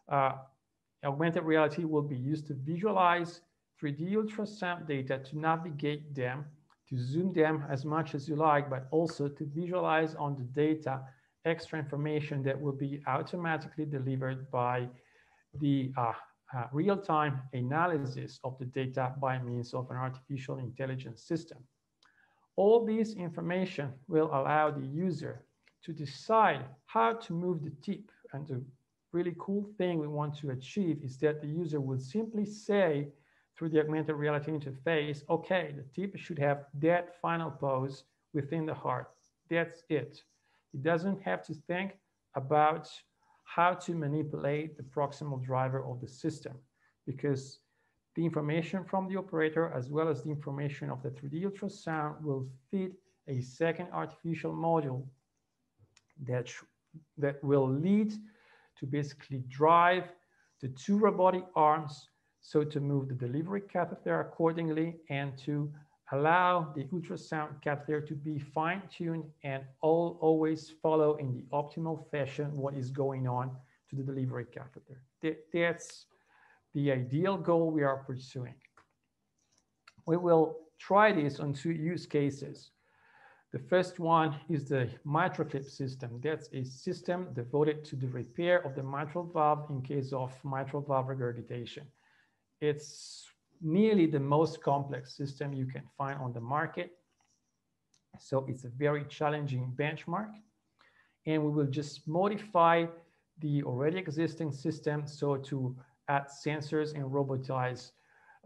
uh, augmented reality will be used to visualize 3D ultrasound data to navigate them to zoom them as much as you like, but also to visualize on the data extra information that will be automatically delivered by the uh, uh, real-time analysis of the data by means of an artificial intelligence system. All this information will allow the user to decide how to move the tip. And the really cool thing we want to achieve is that the user would simply say, through the augmented reality interface, okay, the tip should have that final pose within the heart. That's it. It doesn't have to think about how to manipulate the proximal driver of the system because the information from the operator as well as the information of the 3D ultrasound will feed a second artificial module that, that will lead to basically drive the two robotic arms so to move the delivery catheter accordingly and to allow the ultrasound catheter to be fine-tuned and all always follow in the optimal fashion what is going on to the delivery catheter. That's the ideal goal we are pursuing. We will try this on two use cases. The first one is the MitraClip system. That's a system devoted to the repair of the mitral valve in case of mitral valve regurgitation. It's nearly the most complex system you can find on the market. So it's a very challenging benchmark. And we will just modify the already existing system so to add sensors and robotize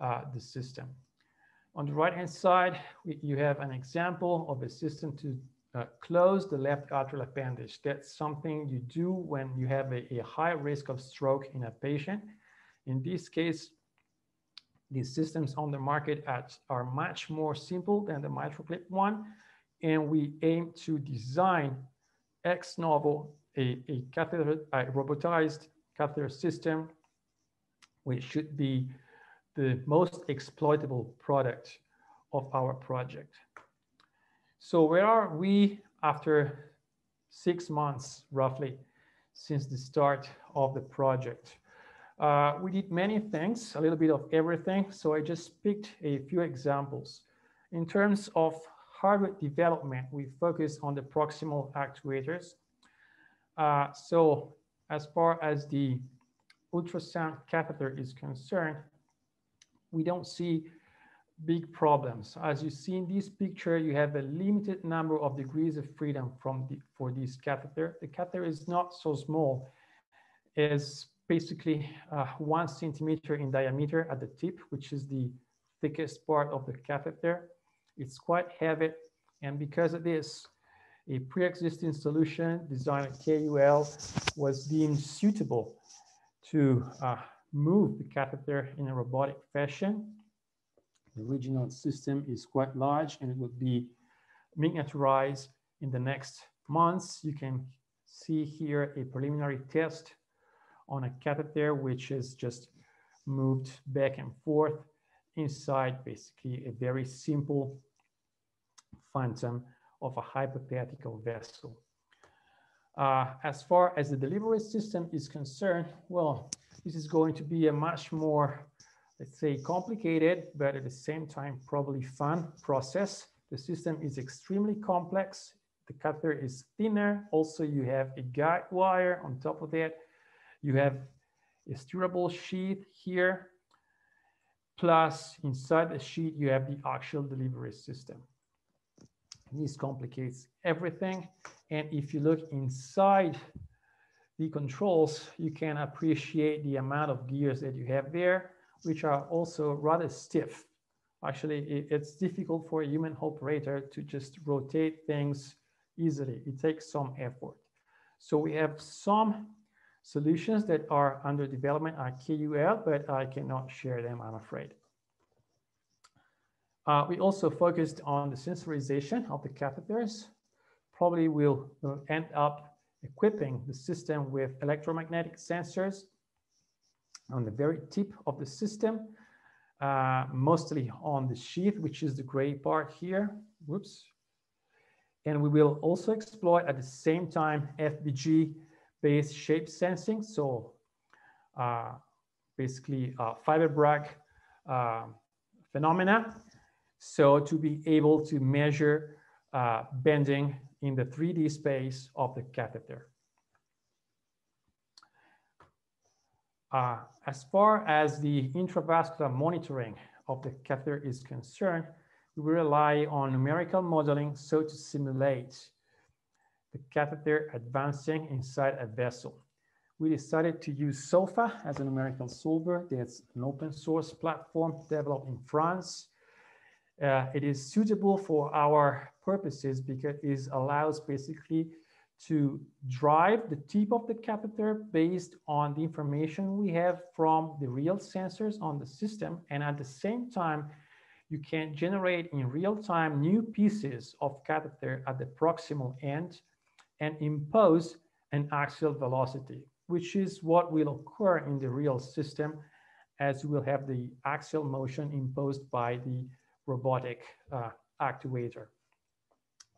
uh, the system. On the right-hand side, we, you have an example of a system to uh, close the left atrial appendage. That's something you do when you have a, a high risk of stroke in a patient. In this case, these systems on the market at, are much more simple than the MitraClip one. And we aim to design ex novo a, a catheter, a robotized catheter system, which should be the most exploitable product of our project. So where are we after six months, roughly, since the start of the project? Uh, we did many things, a little bit of everything. So I just picked a few examples. In terms of hardware development, we focus on the proximal actuators. Uh, so as far as the ultrasound catheter is concerned, we don't see big problems. As you see in this picture, you have a limited number of degrees of freedom from the, for this catheter. The catheter is not so small as basically uh, one centimeter in diameter at the tip, which is the thickest part of the catheter. It's quite heavy. And because of this, a pre-existing solution designed at KUL was deemed suitable to uh, move the catheter in a robotic fashion. The original system is quite large and it will be miniaturized in the next months. You can see here a preliminary test on a catheter, which is just moved back and forth inside basically a very simple phantom of a hypothetical vessel. Uh, as far as the delivery system is concerned, well, this is going to be a much more let's say, complicated, but at the same time, probably fun process. The system is extremely complex. The catheter is thinner. Also, you have a guide wire on top of that. You have a steerable sheath here. Plus, inside the sheet, you have the axial delivery system. This complicates everything. And if you look inside the controls, you can appreciate the amount of gears that you have there, which are also rather stiff. Actually, it's difficult for a human operator to just rotate things easily. It takes some effort. So we have some solutions that are under development at KUL, but I cannot share them, I'm afraid. Uh, we also focused on the sensorization of the catheters. Probably we'll, we'll end up equipping the system with electromagnetic sensors on the very tip of the system, uh, mostly on the sheath, which is the gray part here. Whoops. And we will also exploit at the same time FBG-based shape sensing. So uh, basically uh, fiber Bragg uh, phenomena. So to be able to measure uh, bending in the 3D space of the catheter. Uh, as far as the intravascular monitoring of the catheter is concerned, we rely on numerical modeling so to simulate the catheter advancing inside a vessel. We decided to use SOFA as a numerical solver. That's an open source platform developed in France. Uh, it is suitable for our purposes because it allows basically to drive the tip of the catheter based on the information we have from the real sensors on the system. And at the same time, you can generate in real time new pieces of catheter at the proximal end and impose an axial velocity, which is what will occur in the real system as we'll have the axial motion imposed by the robotic uh, actuator.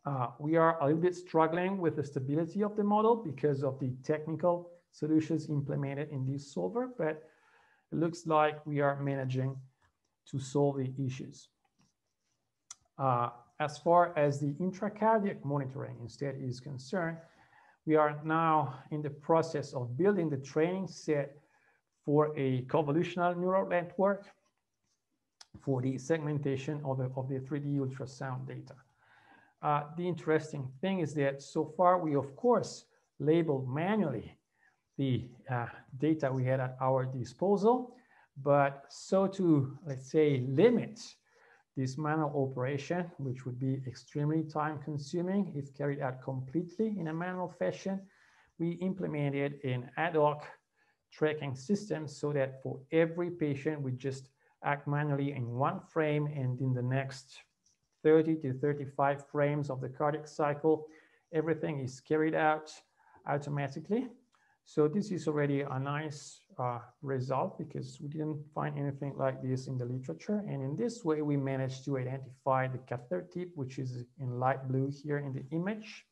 Uh, we are a little bit struggling with the stability of the model because of the technical solutions implemented in this solver, but it looks like we are managing to solve the issues. Uh, as far as the intracardiac monitoring instead is concerned, we are now in the process of building the training set for a convolutional neural network for the segmentation of the, of the 3D ultrasound data. Uh, the interesting thing is that so far we, of course, labeled manually the uh, data we had at our disposal, but so to, let's say, limit this manual operation, which would be extremely time consuming if carried out completely in a manual fashion, we implemented an ad hoc tracking system so that for every patient, we just act manually in one frame and in the next 30 to 35 frames of the cardiac cycle, everything is carried out automatically. So this is already a nice uh, result because we didn't find anything like this in the literature. And in this way, we managed to identify the catheter tip, which is in light blue here in the image.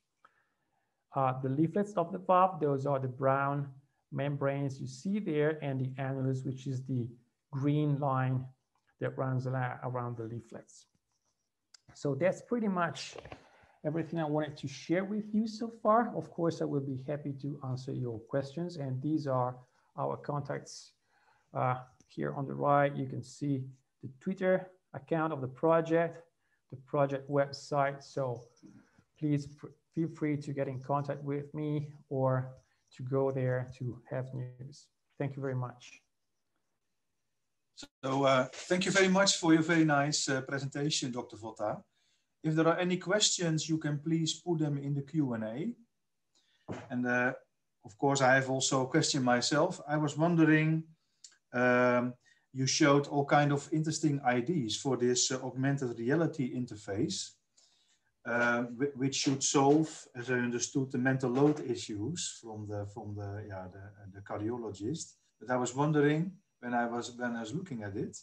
Uh, the leaflets of the valve, those are the brown membranes you see there, and the annulus, which is the green line that runs around the leaflets. So that's pretty much everything I wanted to share with you so far. Of course, I will be happy to answer your questions. And these are our contacts uh, here on the right. You can see the Twitter account of the project, the project website. So please feel free to get in contact with me or to go there to have news. Thank you very much. So uh, thank you very much for your very nice uh, presentation, Dr. Votta. If there are any questions, you can please put them in the Q&A. And uh, of course, I have also a question myself. I was wondering, um, you showed all kind of interesting ideas for this uh, augmented reality interface, uh, which should solve, as I understood, the mental load issues from the from the yeah the, the cardiologist. But I was wondering when I was when I was looking at it,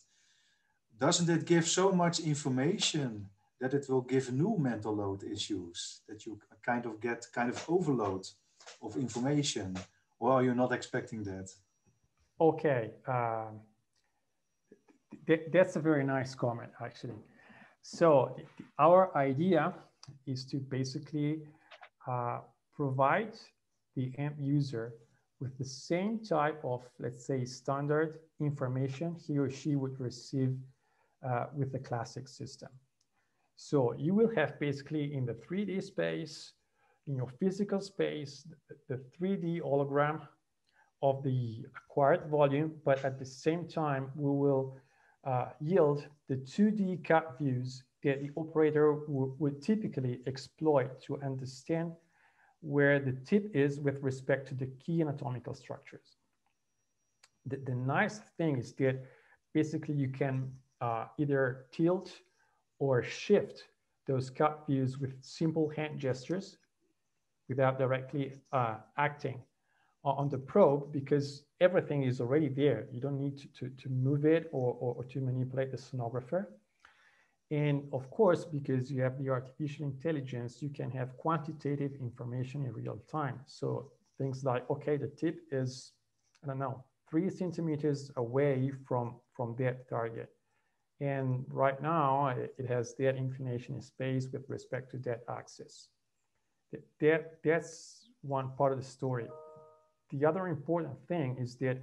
doesn't it give so much information that it will give new mental load issues that you kind of get kind of overload of information or are you not expecting that okay um, th that's a very nice comment, actually. So our idea is to basically uh, provide the end user with the same type of, let's say, standard information he or she would receive uh, with the classic system. So you will have basically in the 3D space, in your physical space, the 3D hologram of the acquired volume, but at the same time, we will uh, yield the 2D cut views that the operator would typically exploit to understand where the tip is with respect to the key anatomical structures. The, the nice thing is that basically you can uh, either tilt or shift those cut views with simple hand gestures without directly uh, acting on the probe because everything is already there. You don't need to, to, to move it or, or, or, to manipulate the sonographer. And of course, because you have the artificial intelligence, you can have quantitative information in real time. So things like, okay, the tip is, I don't know, three centimeters away from, from that target. And right now it, has that inclination in space with respect to that axis. That, that's one part of the story the other important thing is that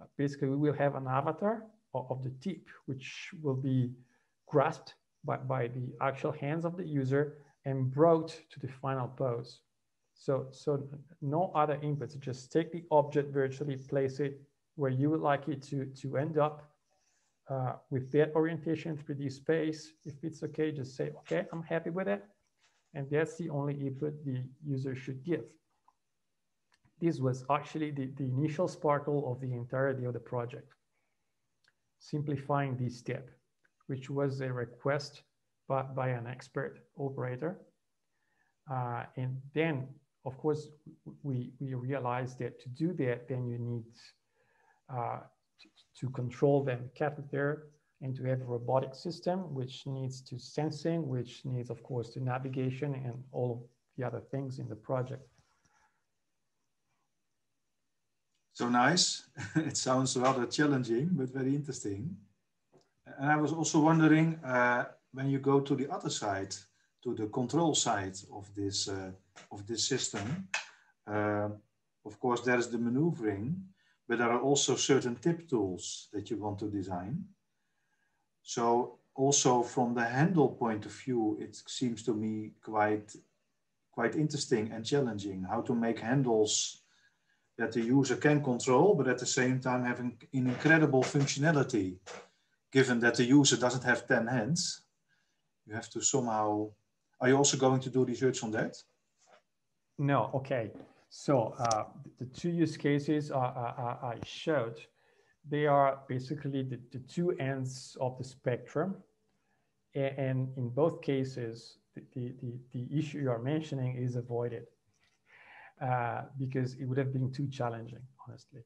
uh, basically we will have an avatar of, of the tip, which will be grasped by, by the actual hands of the user and brought to the final pose. So, so no other inputs, just take the object virtually, place it where you would like it to, to end up uh, with that orientation 3D space. If it's okay, just say, okay, I'm happy with it. And that's the only input the user should give. This was actually the, the initial sparkle of the entirety of the project, simplifying this step, which was a request by, by an expert operator. Uh, and then, of course, we, we realized that to do that, then you need uh, to, control the catheter and to have a robotic system, which needs to sensing, which needs, of course, to navigation and all of the other things in the project. So nice. it sounds rather challenging, but very interesting. And I was also wondering uh, when you go to the other side, to the control side of this uh, of this system. Uh, of course, there is the maneuvering, but there are also certain tip tools that you want to design. So also from the handle point of view, it seems to me quite quite interesting and challenging how to make handles that the user can control, but at the same time having an incredible functionality, given that the user doesn't have 10 hands. You have to somehow, are you also going to do research on that? No, okay. So uh, the two use cases I, showed, they are basically the, the two ends of the spectrum. And in both cases, the, the, the issue you are mentioning is avoided. Uh, because it would have been too challenging, honestly.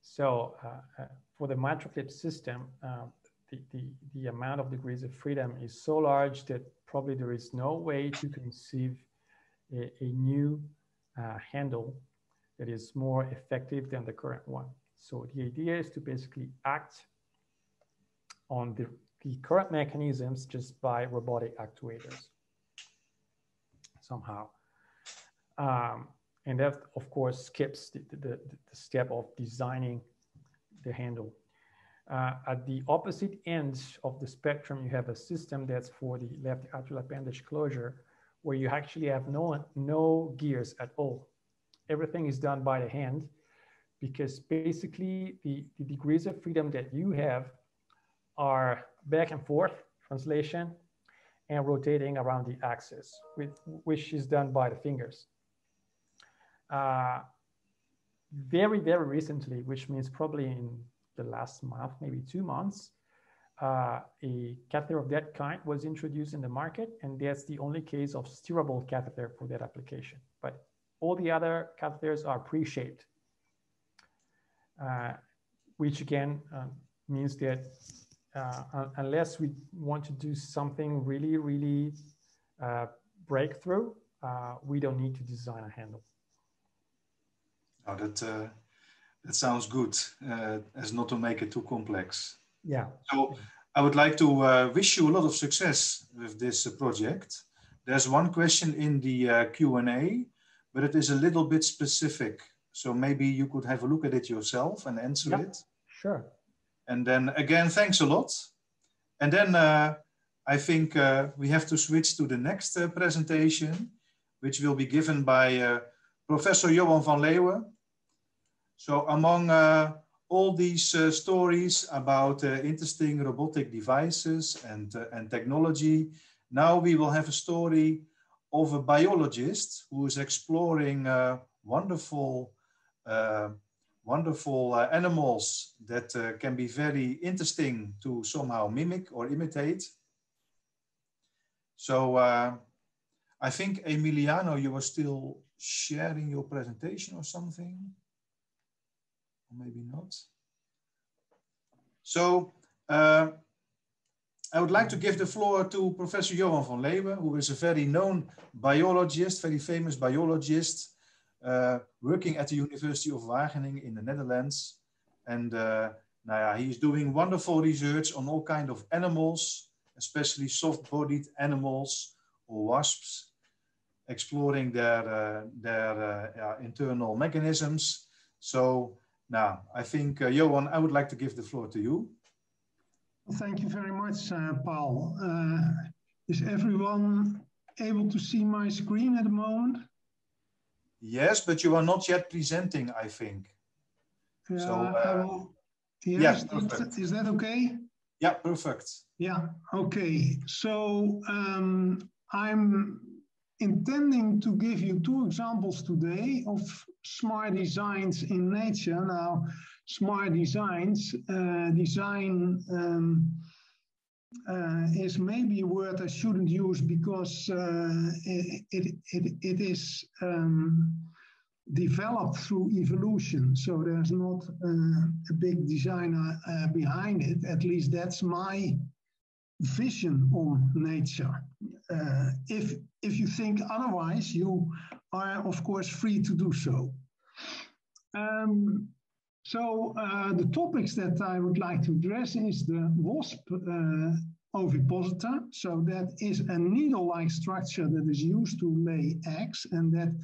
So uh, uh for the MitraClip system, uh, the, the, the amount of degrees of freedom is so large that probably there is no way to conceive a, a new handle that is more effective than the current one. So the idea is to basically act on the, the current mechanisms just by robotic actuators somehow. Um, and that, of course, skips the, the, the step of designing the handle. Uh, at the opposite end of the spectrum, you have a system that's for the left atrial appendage closure, where you actually have no, no gears at all. Everything is done by the hand because basically the, the degrees of freedom that you have are back and forth translation and rotating around the axis, with, which is done by the fingers uh, very, very recently, which means probably in the last month, maybe two months, uh, a catheter of that kind was introduced in the market, and that's the only case of steerable catheter for that application. But all the other catheters are pre-shaped, uh, which again um, means that uh, unless we want to do something really, really uh, breakthrough, uh, we don't need to design a handle. Oh, that uh, that sounds good, as not to make it too complex. Yeah. So I would like to uh, wish you a lot of success with this uh, project. There's one question in the uh, Q&A, but it is a little bit specific. So maybe you could have a look at it yourself and answer it. Sure. And then again, thanks a lot. And then uh, I think uh, we have to switch to the next uh, presentation, which will be given by uh, Professor Johan van Leeuwen. So among uh, all these uh, stories about interesting robotic devices and, and technology, now we will have a story of a biologist who is exploring wonderful wonderful uh, animals that uh, can be very interesting to somehow mimic or imitate. So uh, I think Emiliano, you were still sharing your presentation or something, or maybe not. So uh, I would like to give the floor to Professor Johan van Leeuwen, who is a very known biologist, very famous biologist, uh, working at the University of Wageningen in the Netherlands. And uh, nou ja, he is doing wonderful research on all kind of animals, especially soft-bodied animals or wasps, exploring their, uh, their uh, internal mechanisms. So now, I think, uh, Johan, I would like to give the floor to you. Thank you very much, uh, Paul. is everyone able to see my screen at the moment? Yes, but you are not yet presenting, I think. Yeah, so, uh, will, yes, that, is that okay? Yeah, perfect. Yeah, okay. So um, I'm intending to give you two examples today of smart designs in nature. Now, smart designs, uh, design um, uh, is maybe a word I shouldn't use because uh, it, it, it, it is um, developed through evolution. So there's not uh, a big designer uh, behind it. At least that's my vision on nature. Uh, if, if you think otherwise, you are, of course, free to do so. Um, so uh, the topics that I would like to address is the wasp uh, ovipositor. So that is a needle-like structure that is used to lay eggs and that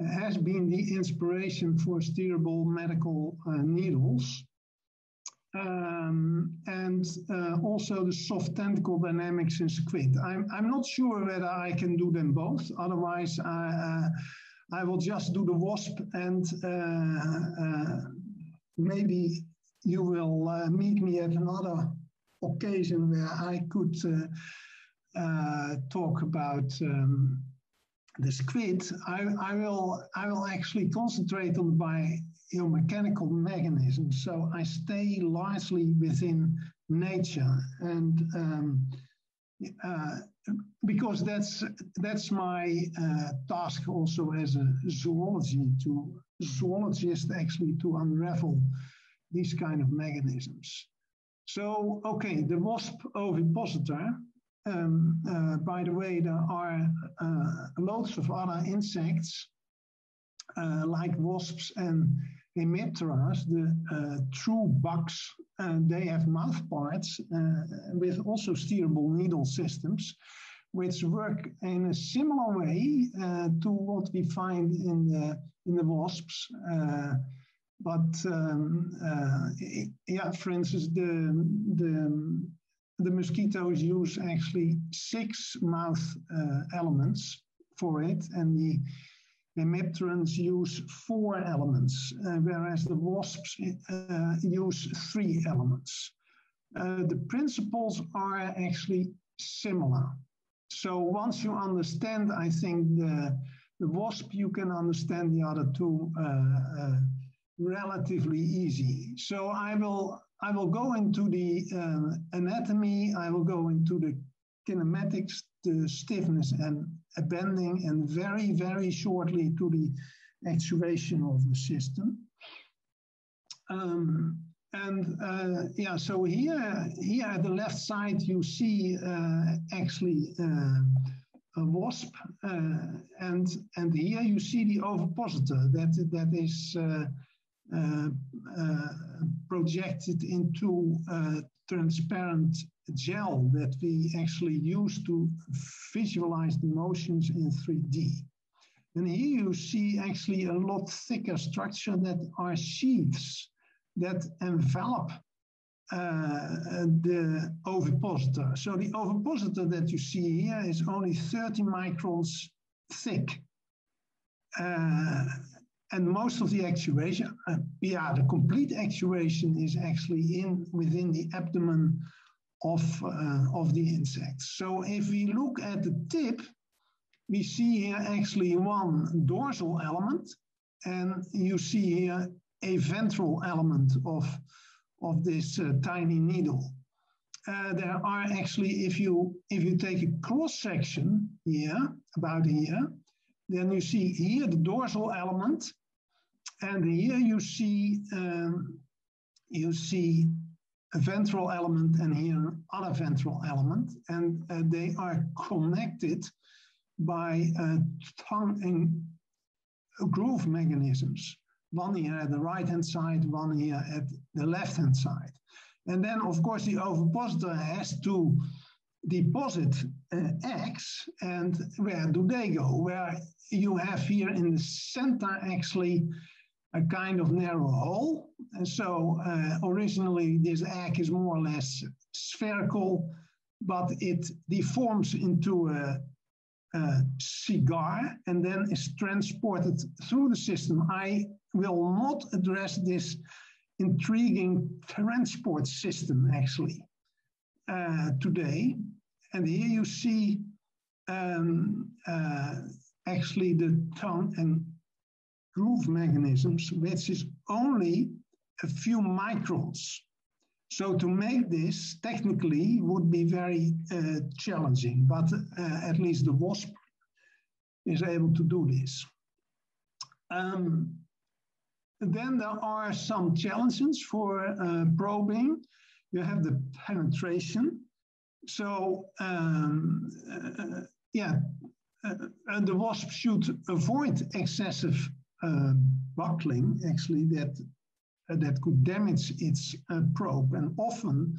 uh, has been the inspiration for steerable medical uh, needles. Um, and uh, also the soft tentacle dynamics in squid. I'm, I'm not sure whether I can do them both. Otherwise, I, uh, I will just do the wasp and uh, maybe you will uh, meet me at another occasion where I could uh, uh, talk about um, the squid. I, I, will I will actually concentrate on the biomechanical mechanisms. So I stay largely within nature and um, uh, because that's that's my uh, task also as a zoology to zoologist actually to unravel these kind of mechanisms. So, okay, the wasp ovipositor, um, uh, by the way, there are uh, loads of other insects uh, like wasps and hemipteras, the uh, true bugs, they have mouth parts uh, with also steerable needle systems which work in a similar way uh, to what we find in the in the wasps. Uh, but um, uh, yeah, for instance, the the the mosquitoes use actually six mouth uh, elements for it, and the hemipterans use four elements, uh, whereas the wasps uh, use three elements. the principles are actually similar. So once you understand, I think the, the WASP, you can understand the other two uh, uh, relatively easy. So I will I will go into the uh, anatomy. I will go into the kinematics, the stiffness and bending, and very very shortly to the actuation of the system. Um, and uh, yeah, so here, here at the left side, you see uh, actually uh, a wasp, uh, and and here you see the ovipositor that that is uh, uh, projected into transparent gel that we actually use to visualize the motions in 3D. And here you see actually a lot thicker structure that are sheaths that envelop uh, the ovipositor. So the ovipositor that you see here is only 30 microns thick. Uh, and most of the actuation, uh, yeah, the complete actuation is actually in within the abdomen of, uh, of the insect. So if we look at the tip, we see here actually one dorsal element, and you see here a ventral element of, of this uh, tiny needle. Uh, there are actually, if you if you take a cross section here, about here, then you see here the dorsal element, and here you see um, you see a ventral element and here another ventral element, and uh, they are connected by uh, tongue and groove mechanisms. One here at the right hand side, one here at the left hand side. And then, of course, the ovipositor has to deposit uh, eggs, and where do they go? Where you have here in the center actually a kind of narrow hole. And so uh, originally this egg is more or less spherical, but it deforms into a, a cigar and then is transported through the system. I will not address this intriguing transport system actually uh, today. And here you see um, uh, actually the tongue and groove mechanisms, which is only a few microns. So to make this technically would be very uh, challenging, but uh, at least the WASP is able to do this. Um, then there are some challenges for uh, probing. You have the penetration. So um, uh, yeah, uh, and the wasp should avoid excessive uh, buckling, actually, that uh, that could damage its uh, probe. And often,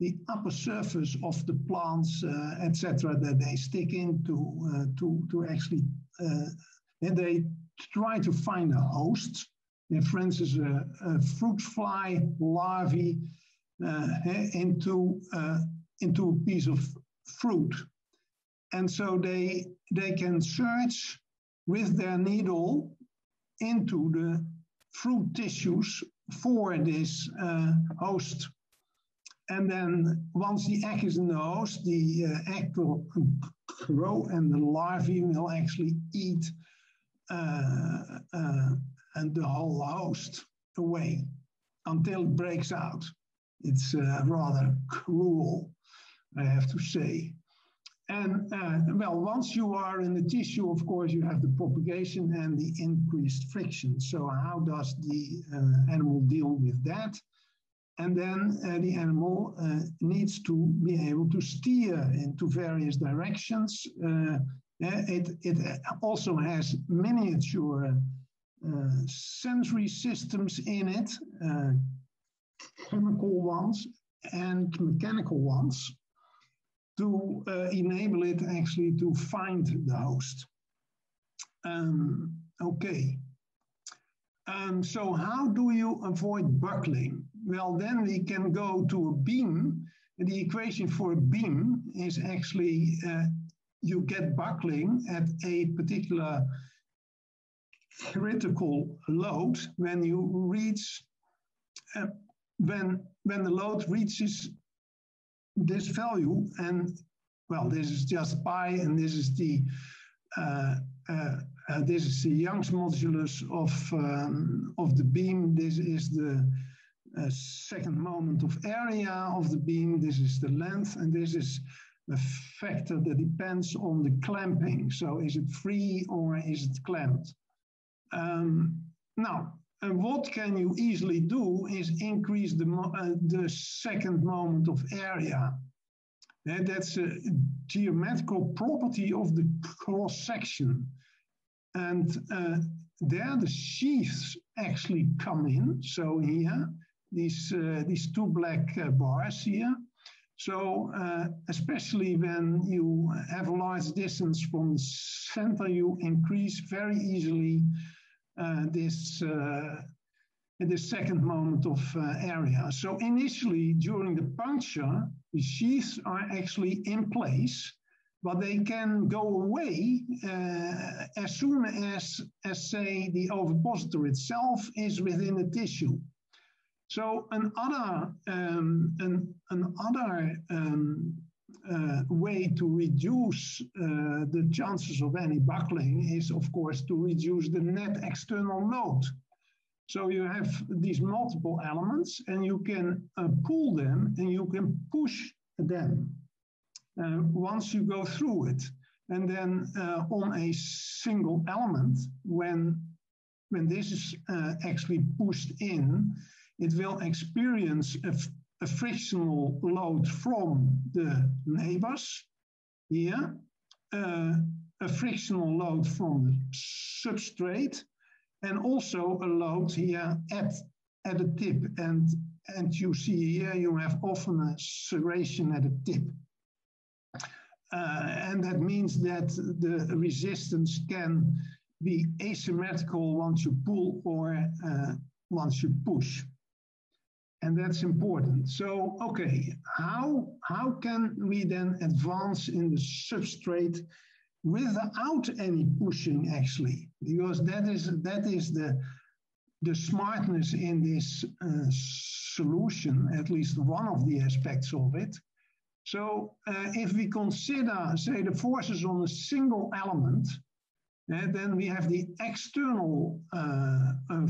the upper surface of the plants, uh, etc., that they stick into uh, to to actually, and they try to find a host for instance, a, a fruit fly larvae uh, into, uh, into a piece of fruit. And so they, they can search with their needle into the fruit tissues for this uh, host. And then once the egg is in the host, the uh, egg will grow and the larvae will actually eat uh, uh, and the whole host away until it breaks out. It's uh, rather cruel, I have to say. And uh, well, once you are in the tissue, of course, you have the propagation and the increased friction. So, how does the uh, animal deal with that? And then uh, the animal uh, needs to be able to steer into various directions. Uh, it, it also has miniature uh, sensory systems in it, uh, chemical ones and mechanical ones, to uh, enable it actually to find the host. Um, okay. Um, so how do you avoid buckling? Well, then we can go to a beam. The equation for a beam is actually uh, you get buckling at a particular critical load when you reach uh, when when the load reaches this value and well this is just pi and this is the uh, uh, uh this is the Young's modulus of um, of the beam. This is the uh, second moment of area of the beam. This is the length and this is a factor that depends on the clamping. So is it free or is it clamped? Um, now, and what can you easily do is increase the, uh, the second moment of area. And that's a geometrical property of the cross section. And uh, there the sheaths actually come in. So here, these, uh, these two black uh, bars here, So uh, especially when you have a large distance from the center, you increase very easily this uh, the second moment of uh, area. So initially during the puncture, the sheaths are actually in place, but they can go away uh, as soon as, as say the ovipositor itself is within the tissue. So another, um, an, another um, uh, way to reduce uh, the chances of any buckling is, of course, to reduce the net external load. So you have these multiple elements and you can uh, pull them and you can push them uh, once you go through it. And then uh, on a single element, when, when this is uh, actually pushed in, it will experience a, a frictional load from the neighbors here, uh, a frictional load from the substrate, and also a load here at, at the tip. And, and you see here you have often a serration at the tip. Uh, and that means that the resistance can be asymmetrical once you pull or uh, once you push and that's important. So, okay, how, how can we then advance in the substrate without any pushing actually? Because that is, that is the, the smartness in this uh, solution, at least one of the aspects of it. So uh, if we consider, say, the forces on a single element, uh, then we have the external uh, uh,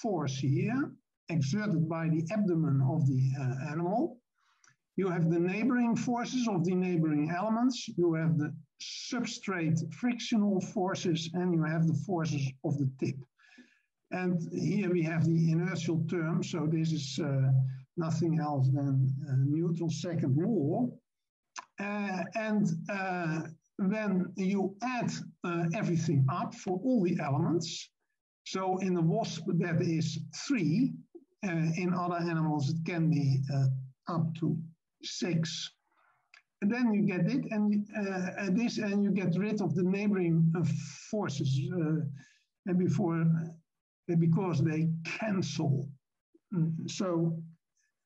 force here, exerted by the abdomen of the uh, animal. You have the neighboring forces of the neighboring elements. You have the substrate frictional forces, and you have the forces of the tip. And here we have the inertial term. So this is uh, nothing else than uh, Newton's second law. Uh, and uh, when you add uh, everything up for all the elements, so in the wasp that is three, uh, in other animals, it can be uh, up to six. And then you get it, and uh, this, and you get rid of the neighboring forces, and before because they cancel. Mm, so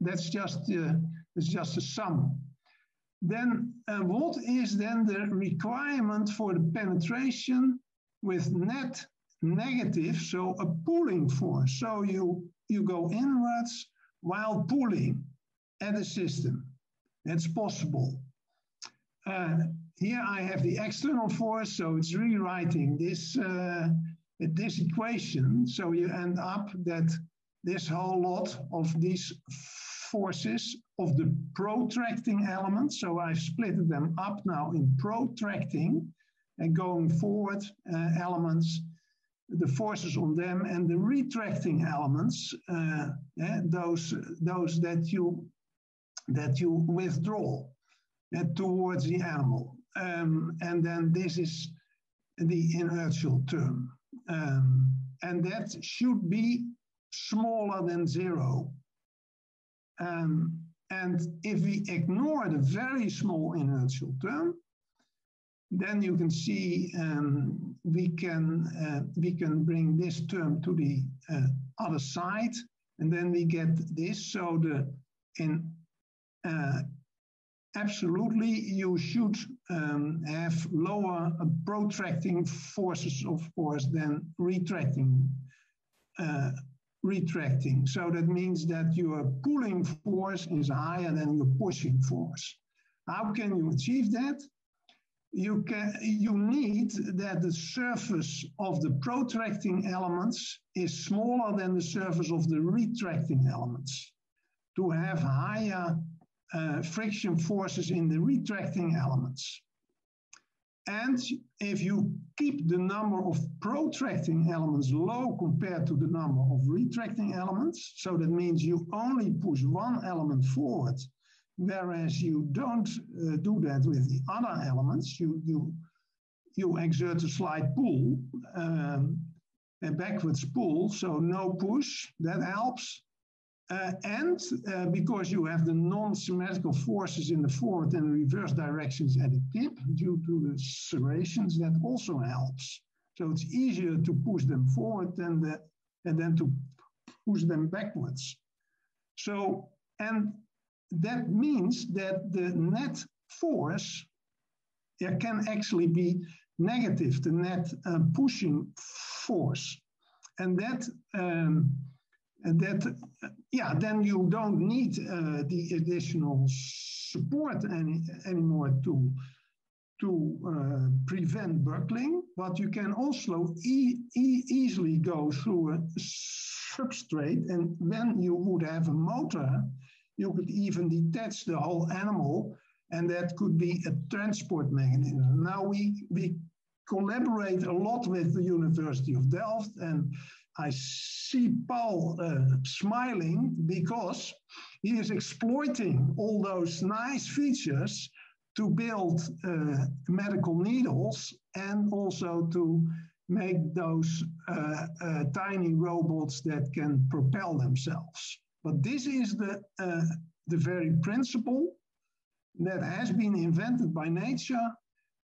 that's just uh, it's just a sum. Then uh, what is then the requirement for the penetration with net negative, so a pulling force. So you you go inwards while pulling at the system. That's possible. Uh, here I have the external force, so it's rewriting this, uh, this equation. So you end up that this whole lot of these forces of the protracting elements, so I've split them up now in protracting and going forward uh, elements, the forces on them and the retracting elements, uh, eh, those, those that you, that you withdraw uh, towards the animal. Um, and then this is the inertial term. Um, and that should be smaller than zero. Um, and if we ignore the very small inertial term, then you can see um, we can uh, we can bring this term to the uh, other side, and then we get this. So the in uh, absolutely you should um, have lower protracting forces, of course, than retracting. Uh, retracting. So that means that your pulling force is higher than your pushing force. How can you achieve that? You can you need that the surface of the protracting elements is smaller than the surface of the retracting elements to have higher uh, friction forces in the retracting elements. And if you keep the number of protracting elements low compared to the number of retracting elements, so that means you only push one element forward Whereas you don't uh, do that with the other elements. You, you, you exert a slight pull, um, a backwards pull, so no push, that helps. Uh, and uh, because you have the non-symmetrical forces in the forward and reverse directions at the tip due to the serrations, that also helps. So it's easier to push them forward than the, and then to push them backwards. So, and that means that the net force yeah, can actually be negative, the net uh, pushing force. And that um, and that, yeah, then you don't need uh, the additional support any, anymore to, to uh, prevent buckling, but you can also e e easily go through a substrate. And when you would have a motor, you could even detach the whole animal, and that could be a transport mechanism. Now we, we collaborate a lot with the University of Delft and I see Paul uh, smiling because he is exploiting all those nice features to build uh, medical needles and also to make those uh, uh tiny robots that can propel themselves. But this is the, uh, the very principle that has been invented by nature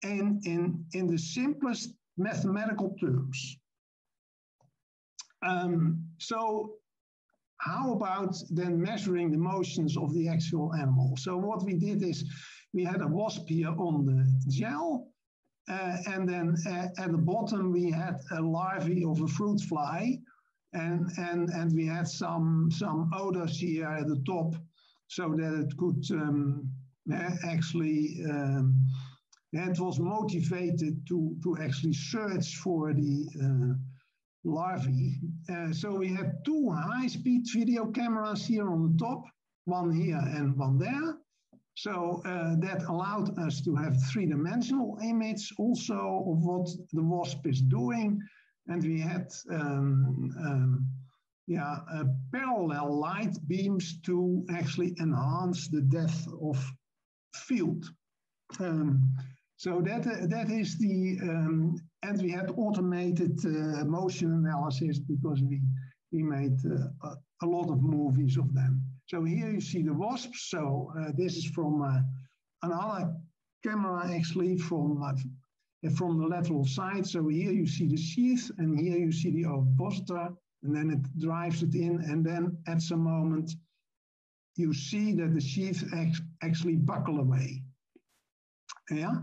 and in, in the simplest mathematical terms. Um, so how about then measuring the motions of the actual animal? So what we did is we had a wasp here on the gel, uh, and then uh, at the bottom we had a larvae of a fruit fly, and and and we had some some odors here at the top, so that it could um, actually. Um, it was motivated to to actually search for the uh, larvae. Uh, so we had two high-speed video cameras here on the top, one here and one there. So uh, that allowed us to have three-dimensional image also of what the wasp is doing. And we had um, um, yeah, uh, parallel light beams to actually enhance the depth of field. Um, so that, uh, that is the, um, and we had automated uh, motion analysis because we, we made uh, a, lot of movies of them. So here you see the wasps. So uh, this is from uh, another camera actually from, from the lateral side. So here you see the sheath and here you see the ovipositor and then it drives it in and then at some moment you see that the sheath actually buckle away. Yeah.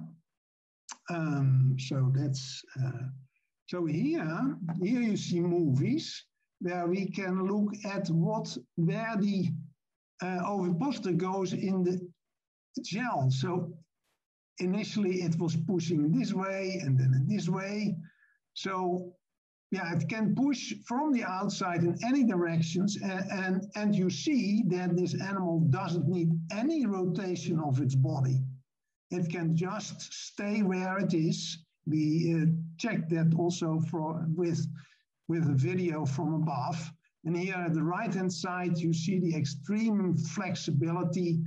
Um, so that's uh, so here here you see movies where we can look at what where the uh, ovipositor goes in the gel. So initially it was pushing this way and then in this way. So yeah, it can push from the outside in any directions, and, and, and you see that this animal doesn't need any rotation of its body. It can just stay where it is. We uh, checked that also for, with, with a video from above. And here at the right-hand side, you see the extreme flexibility.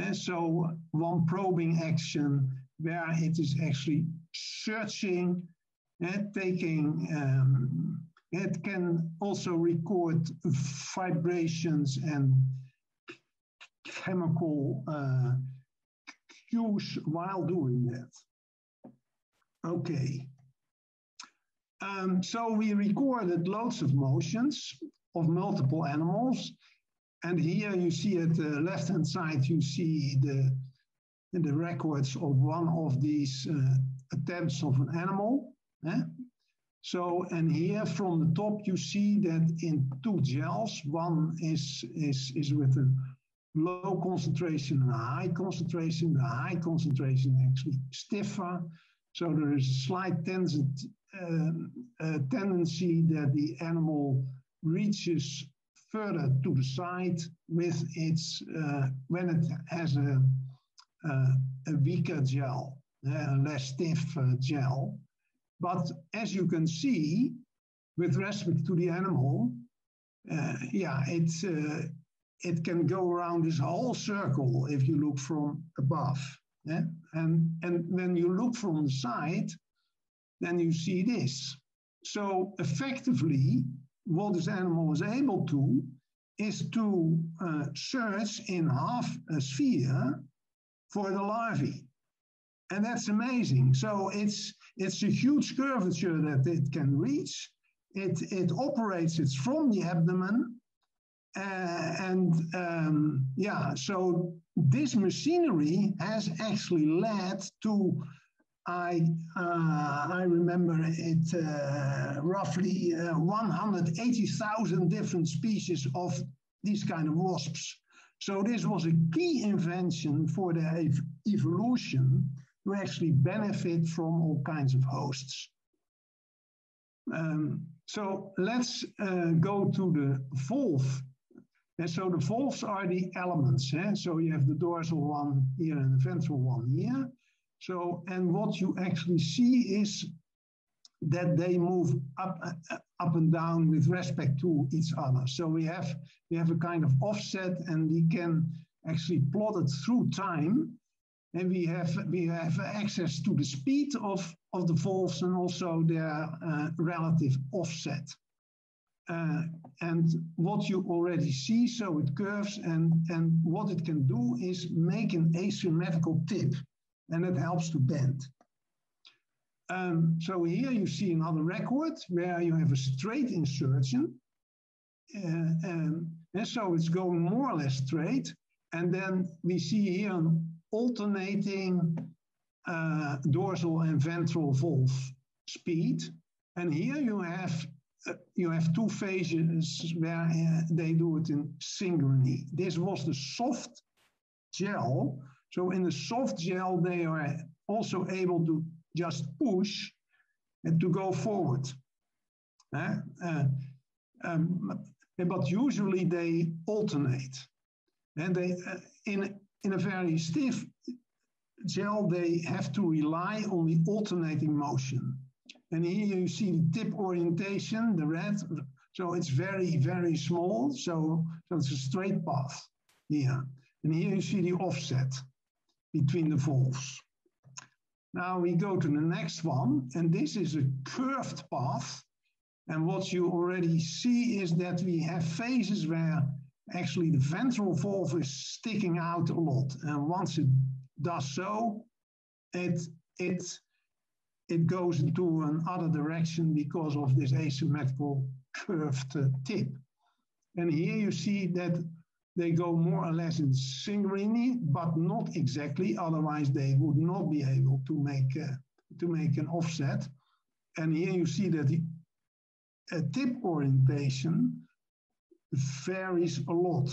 Uh, so one probing action where it is actually searching, uh, taking, um, it can also record vibrations and chemical uh, use while doing that. Okay. Um, so we recorded loads of motions of multiple animals. And here you see at the left-hand side, you see the, the records of one of these uh, attempts of an animal. Eh? So, and here from the top, you see that in two gels, one is, is, is with a low concentration and a high concentration. The high concentration actually stiffer. So there is a slight tendency, uh, uh, tendency that the animal reaches further to the side with its, uh, when it has a, uh, a weaker gel, a less stiff uh, gel. But as you can see, with respect to the animal, uh, yeah, it's it can go around this whole circle if you look from above. Yeah? And, and when you look from the side, then you see this. So effectively, what this animal is able to is to uh, search in half a sphere for the larvae. And that's amazing. So it's it's a huge curvature that it can reach. It, it operates, it's from the abdomen. Uh, and um, yeah, so this machinery has actually led to I uh, I remember it uh, roughly uh, 180,000 different species of these kind of wasps. So this was a key invention for the ev evolution to actually benefit from all kinds of hosts. Um, so let's uh, go to the valve. And so the valves are the elements. Eh? So you have the dorsal one here and the ventral one here. So, and what you actually see is that they move up, uh, up and down with respect to each other. So we have, we have a kind of offset and we can actually plot it through time. And we have, we have access to the speed of, of the valves and also their uh, relative offset. Uh, and what you already see, so it curves and, and what it can do is make an asymmetrical tip and it helps to bend. Um, so here you see another record where you have a straight insertion. Uh, um, and so it's going more or less straight. And then we see here an alternating uh, dorsal and ventral valve speed. And here you have uh, you have two phases where uh, they do it in synchrony. This was the soft gel so in the soft gel, they are also able to just push and to go forward. Uh, um, but usually they alternate. And they, uh, in, in a very stiff gel, they have to rely on the alternating motion. And here you see the tip orientation, the red. So it's very, very small. So, so it's a straight path here. And here you see the offset between the valves. Now we go to the next one, and this is a curved path. And what you already see is that we have phases where actually the ventral valve is sticking out a lot. And once it does so, it, it, it goes into another direction because of this asymmetrical curved uh, tip. And here you see that they go more or less in synchrony, but not exactly. Otherwise, they would not be able to make uh, to make an offset. And here you see that the tip orientation varies a lot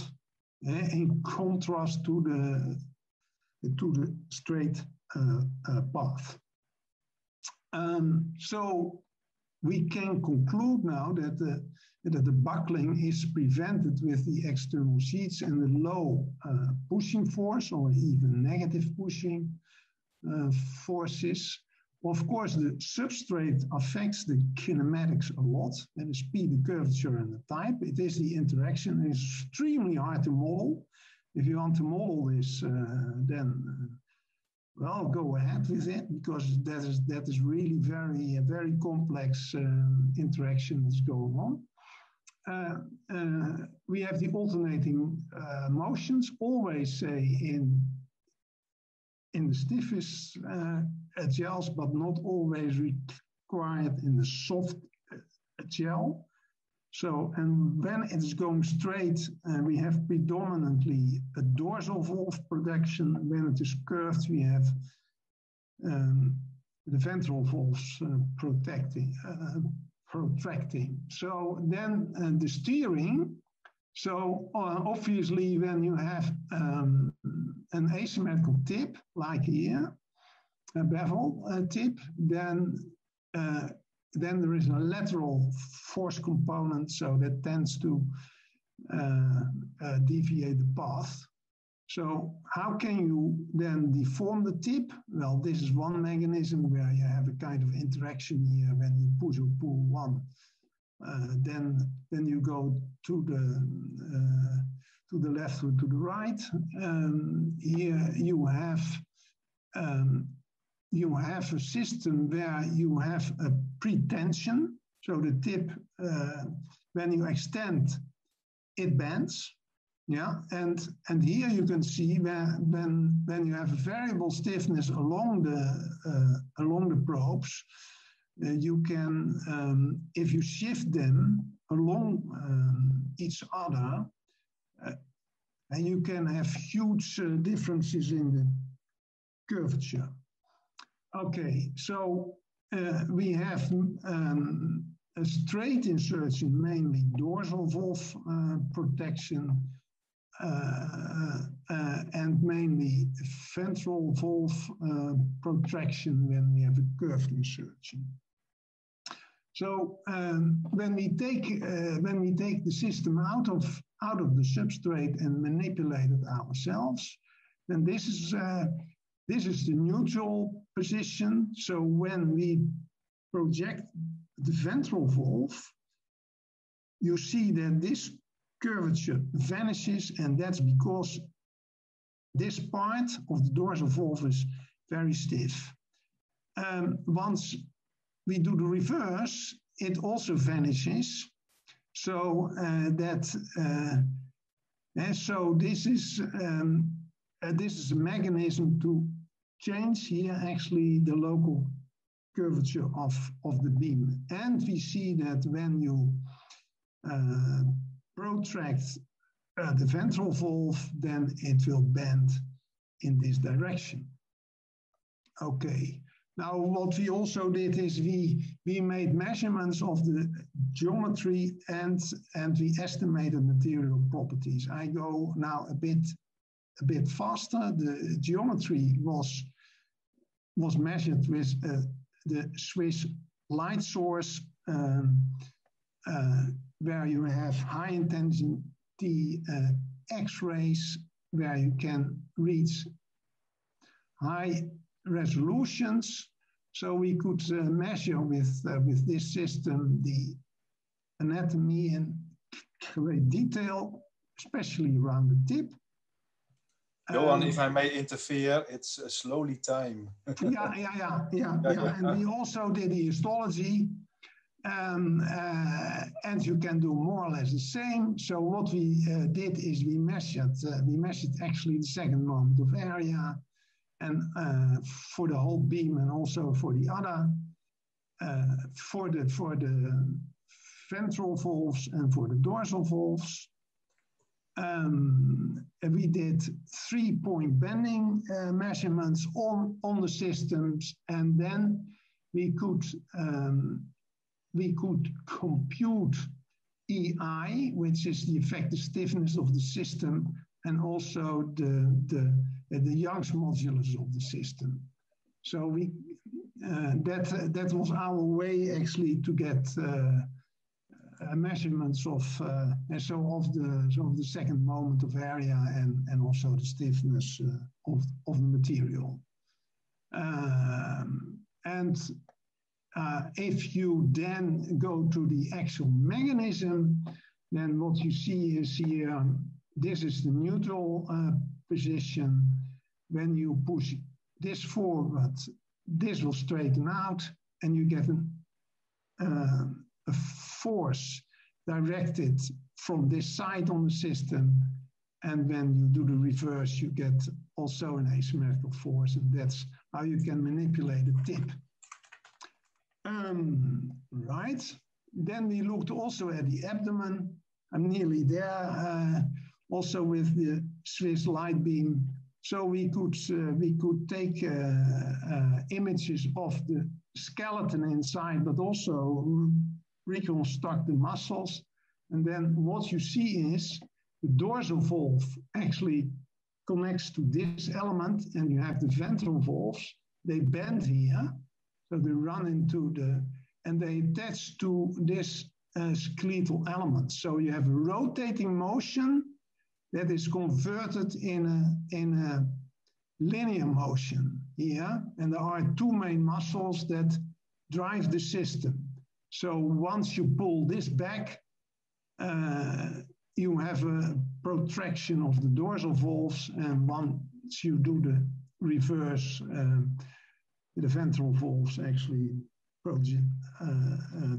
eh, in contrast to the to the straight uh, uh, path. Um, so we can conclude now that the that the buckling is prevented with the external sheets and the low uh, pushing force or even negative pushing uh, forces. Of course, the substrate affects the kinematics a lot, and the speed, the curvature, and the type. It is the interaction. It's extremely hard to model. If you want to model this, uh, then uh, well, go ahead with it because that is that is really very very complex um, interaction that's going on. Uh, uh, we have the alternating uh, motions, always say in, in the stiffest gels, but not always required in the soft gel. So, and when it is going straight, uh, we have predominantly a dorsal valve production. When it is curved, we have um, the ventral valves uh, protecting, uh, protracting. So then uh, the steering, so uh, obviously when you have um, an asymmetrical tip, like here, a bevel uh, tip, then uh, then there is a lateral force component, so that tends to uh, uh, deviate the path. So how can you then deform the tip? Well, this is one mechanism where you have a kind of interaction here when you push or pull one. Uh, then, then you go to the uh, to the left or to the right. Um, here you have um, you have a system where you have a pretension. So the tip, uh, when you extend it bends. Yeah, and and here you can see when when when you have variable stiffness along the uh, along the probes, uh, you can um, if you shift them along um, each other, uh, and you can have huge uh, differences in the curvature. Okay, so uh, we have um, a straight insertion, mainly dorsal valve uh, protection, and mainly ventral valve uh, protraction when we have a curved insertion. So um, when we take uh, when we take the system out of out of the substrate and manipulate it ourselves, then this is uh, this is the neutral position. So when we project the ventral valve, you see that this curvature vanishes, and that's because this part of the dorsal valve is very stiff. Um, once we do the reverse, it also vanishes. So uh, that uh, and so this is um, uh, this is a mechanism to change here actually the local curvature of, of the beam. And we see that when you uh, protract uh, the ventral valve, then it will bend in this direction. Okay, now, what we also did is we, we made measurements of the geometry and, and we estimated material properties. I go now a bit, a bit faster. The geometry was, was measured with uh, the Swiss light source um, uh, where you have high intensity uh, X-rays where you can reach high resolutions. So we could uh, measure with, uh, with this system the anatomy in great detail, especially around the tip. Johan, um, if I may interfere, it's a slowly time. yeah, yeah, yeah, yeah, yeah. And we also did the histology. Um, uh, and you can do more or less the same. So what we uh, did is we measured, uh, we measured actually the second moment of area, and uh, for the whole beam and also for the other, uh, for the for the ventral valves and for the dorsal valves. Um, we did three-point bending uh, measurements on on the systems, and then we could um, we could compute EI, which is the effective stiffness of the system, and also the the the Young's modulus of the system. So we uh, that uh, that was our way actually to get uh, uh measurements of uh, so of the so of the second moment of area and and also the stiffness uh, of of the material. Um, and if you then go to the actual mechanism, then what you see is here. This is the neutral position. When you push this forward, this will straighten out and you get an, uh, a force directed from this side on the system. And when you do the reverse, you get also an asymmetrical force, and that's how you can manipulate the tip. Um, right. Then we looked also at the abdomen. I'm nearly there. Uh, also with the Swiss light beam. So we could, uh, we could take uh, uh, images of the skeleton inside, but also reconstruct the muscles. And then what you see is the dorsal valve actually connects to this element, and you have the ventral valves. They bend here, so they run into the, and they attach to this uh, skeletal element. So you have a rotating motion that is converted in a, in a linear motion here. And there are two main muscles that drive the system. So once you pull this back, uh, you have a protraction of the dorsal valves. And once you do the reverse, um, the ventral valves actually project uh, uh,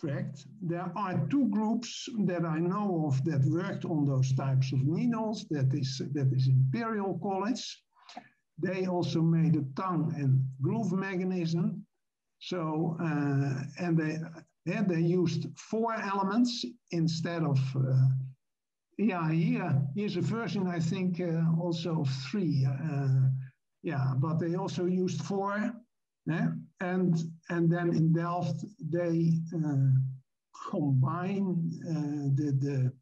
tract. There are two groups that I know of that worked on those types of needles. That is, that is Imperial College. They also made a tongue and groove mechanism. So, uh, and they, and they used four elements instead of, uh, yeah, here, here's a version, I think, uh, also of three. Uh, yeah, but they also used four. Yeah? And, and then in Delft, they uh, combine uh, the, the,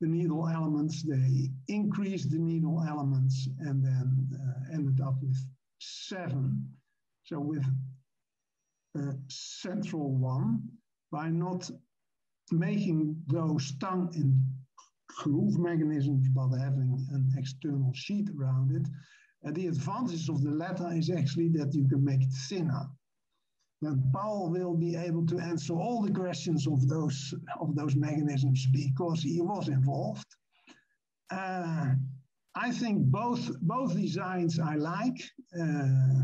the needle elements, they increased the needle elements, and then uh, ended up with seven. So with a central one, by not making those tongue and groove mechanisms, but having an external sheet around it, and the advantage of the latter is actually that you can make it thinner. Then Paul will be able to answer all the questions of those of those mechanisms because he was involved. Uh, I think both both designs I like, uh,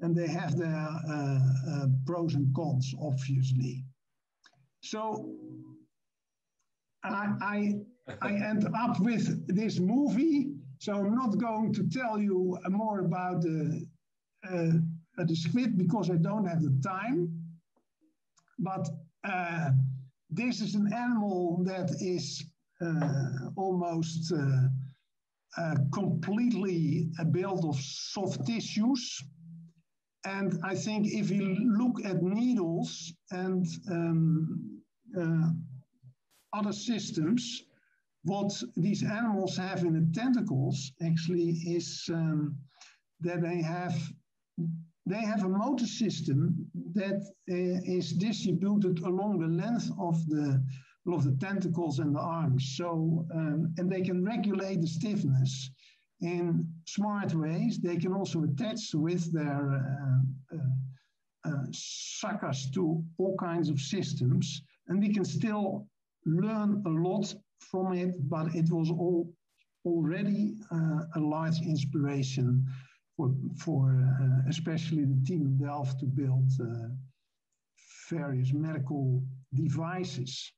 and they have their uh, uh pros and cons, obviously. So I, I I end up with this movie so I'm not going to tell you more about the, uh, the squid because I don't have the time. But uh, this is an animal that is uh, almost uh, uh, completely built of soft tissues. And I think if you look at needles and um, uh, other systems, what these animals have in the tentacles actually is um, that they have they have a motor system that uh, is distributed along the length of the of the tentacles and the arms. So um, and they can regulate the stiffness in smart ways. They can also attach with their uh, uh, uh suckers to all kinds of systems, and we can still learn a lot from it, but it was all already uh, a large inspiration for, for uh, especially the team in Delft to build uh, various medical devices.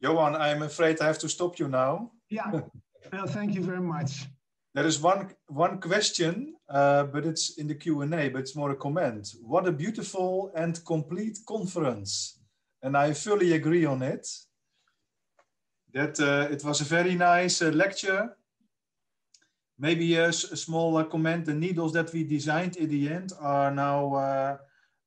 Johan, I'm afraid I have to stop you now. Yeah, well, thank you very much. There is one one question, uh, but it's in the Q and A. But it's more a comment. What a beautiful and complete conference, and I fully agree on it that uh, it was a very nice uh, lecture. Maybe a, a small uh, comment, the needles that we designed in the end are now uh,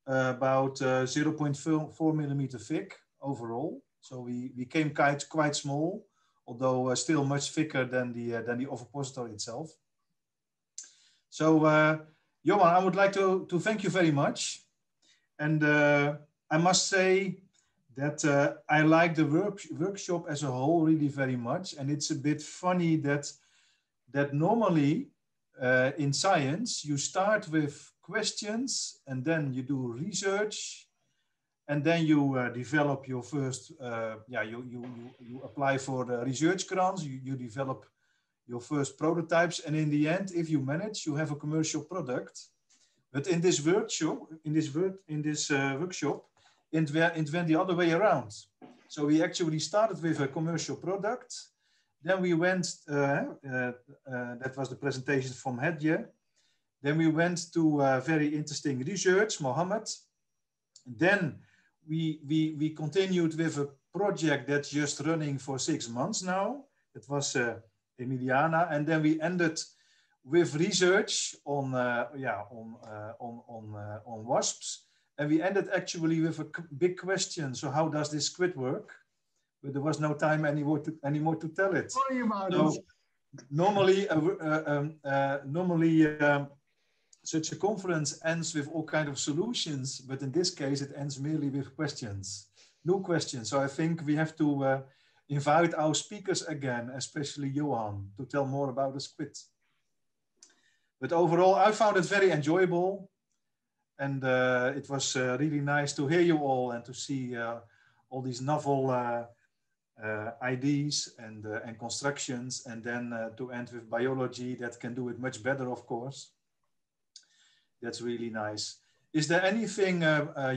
uh, about uh, 0.4 millimeter thick overall. So we, we came quite, quite small, although still much thicker than the, than the ovipositor itself. So Johan, I would like to, to thank you very much. And I must say, that uh, I like the work, workshop as a whole really very much. And it's a bit funny that, that normally uh, in science, you start with questions and then you do research and then you uh, develop your first, uh, yeah, you, you, you, you, apply for the research grants, you, you develop your first prototypes. And in the end, if you manage, you have a commercial product. But in this workshop, in this, work, in this uh, workshop, it it went the other way around. So we actually started with a commercial product. Then we went, uh, uh, uh, that was the presentation from Hedyeh. Then we went to uh, very interesting research, Mohammed. Then we, we, we continued with a project that's just running for six months now. It was uh, Emiliana. And then we ended with research on, yeah, on, on, on, on wasps. And we ended actually with a big question. So how does this squid work? But there was no time anymore to, anymore to tell it. Sorry about so it. Normally, uh, uh, um, uh, normally um, such a conference ends with all kind of solutions, but in this case, it ends merely with questions, no questions. So I think we have to uh, invite our speakers again, especially Johan, to tell more about the squid. But overall, I found it very enjoyable and uh, it was uh, really nice to hear you all and to see uh, all these novel uh, uh, ideas and, uh, and constructions, and then to end with biology that can do it much better, of course. That's really nice. is there anything,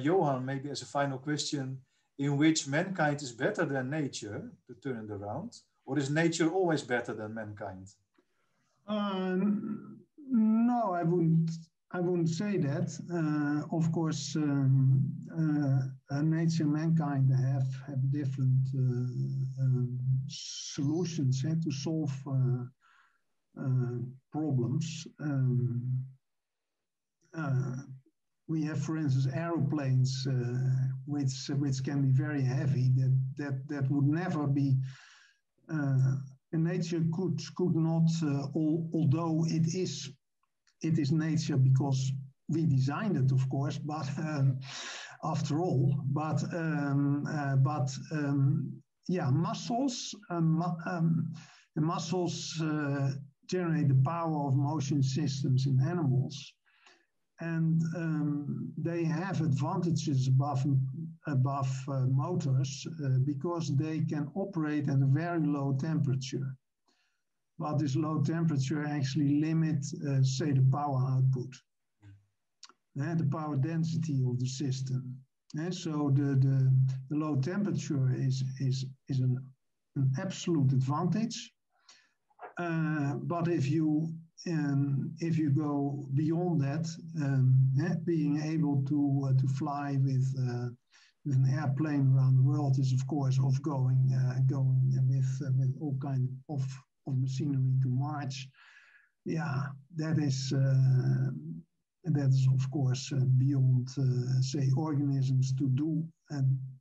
Johan, maybe as a final question, in which mankind is better than nature to turn it around? Or is nature always better than mankind? Um, no, I wouldn't. I wouldn't say that. Uh, of course, um, uh, nature and mankind have have different uh, um, solutions eh, to solve uh, uh, problems. Um, uh, we have, for instance, aeroplanes which which can be very heavy. That that that would never be nature could could not, uh, all, although it is it is nature because we designed it, of course, but um, after all, but um, uh, but um, yeah, muscles um, um, the muscles uh, generate the power of motion systems in animals, and um, they have advantages above above uh, motors uh, because they can operate at a very low temperature. But this low temperature actually limit, uh, say, the power output, uh, the power density of the system. Uh, so the, the, the, low temperature is, is, is an, an absolute advantage. Uh, but if you um, if you go beyond that, um, being able to uh, to fly with uh, with an airplane around the world is of course of going uh, going with uh, with all kind of of machinery to march. Yeah, that is uh, that is of course uh, beyond uh, say organisms to do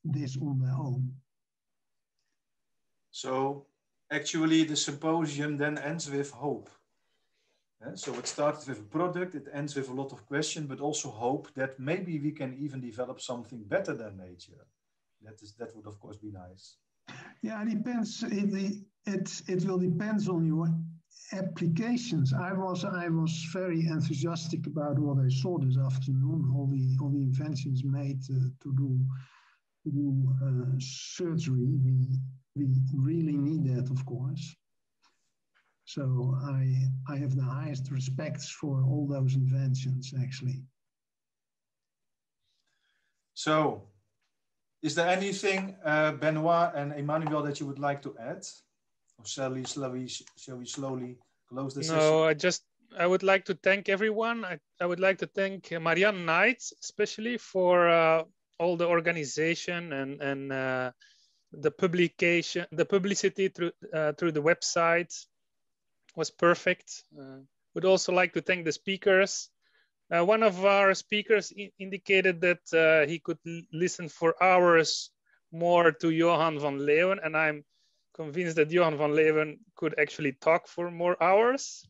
this on their own. So actually the symposium then ends with hope. Yeah, so it started with a product, it ends with a lot of questions, but also hope that maybe we can even develop something better than nature. That is that would of course be nice. Yeah, it depends. It, it, it will depend on your applications. I was I was very enthusiastic about what I saw this afternoon. All the all the inventions made uh, to do to do uh, surgery. We we really need that, of course. So I I have the highest respects for all those inventions, actually. So is there anything, uh, Benoit and Emmanuel, that you would like to add? Or shall we, slowly, shall we slowly close the no, session? I just, I would like to thank everyone. I, I would like to thank Marianne Knights, especially for uh, all the organization and, and uh, the publication, the publicity through, uh, through the website was perfect. Uh, would also like to thank the speakers uh, one of our speakers indicated that uh, he could listen for hours more to Johan van Leeuwen, and I'm convinced that Johan van Leeuwen could actually talk for more hours.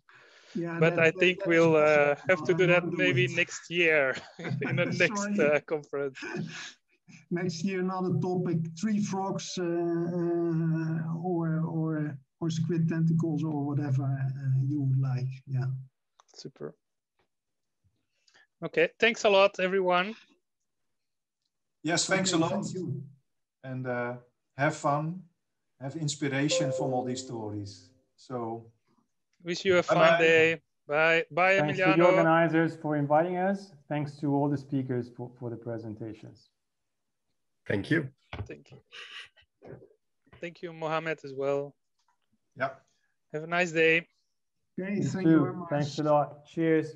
Yeah, but I think that, we'll uh, have to do that maybe next year in the next uh, conference. Next year, another topic: tree frogs, uh, uh, or or or squid tentacles, or whatever you would like. Yeah. Super. Okay, thanks a lot, everyone. Yes, thanks a lot. Thank and uh, have fun, have inspiration from all these stories. So, wish you a fun bye. day. Bye, bye, Thanks Emiliano. to the organizers for inviting us. Thanks to all the speakers for, for the presentations. Thank you. Thank you. Thank you, Mohammed, as well. Yeah. Have a nice day. Okay, thank too. you very much. Thanks a lot. Cheers.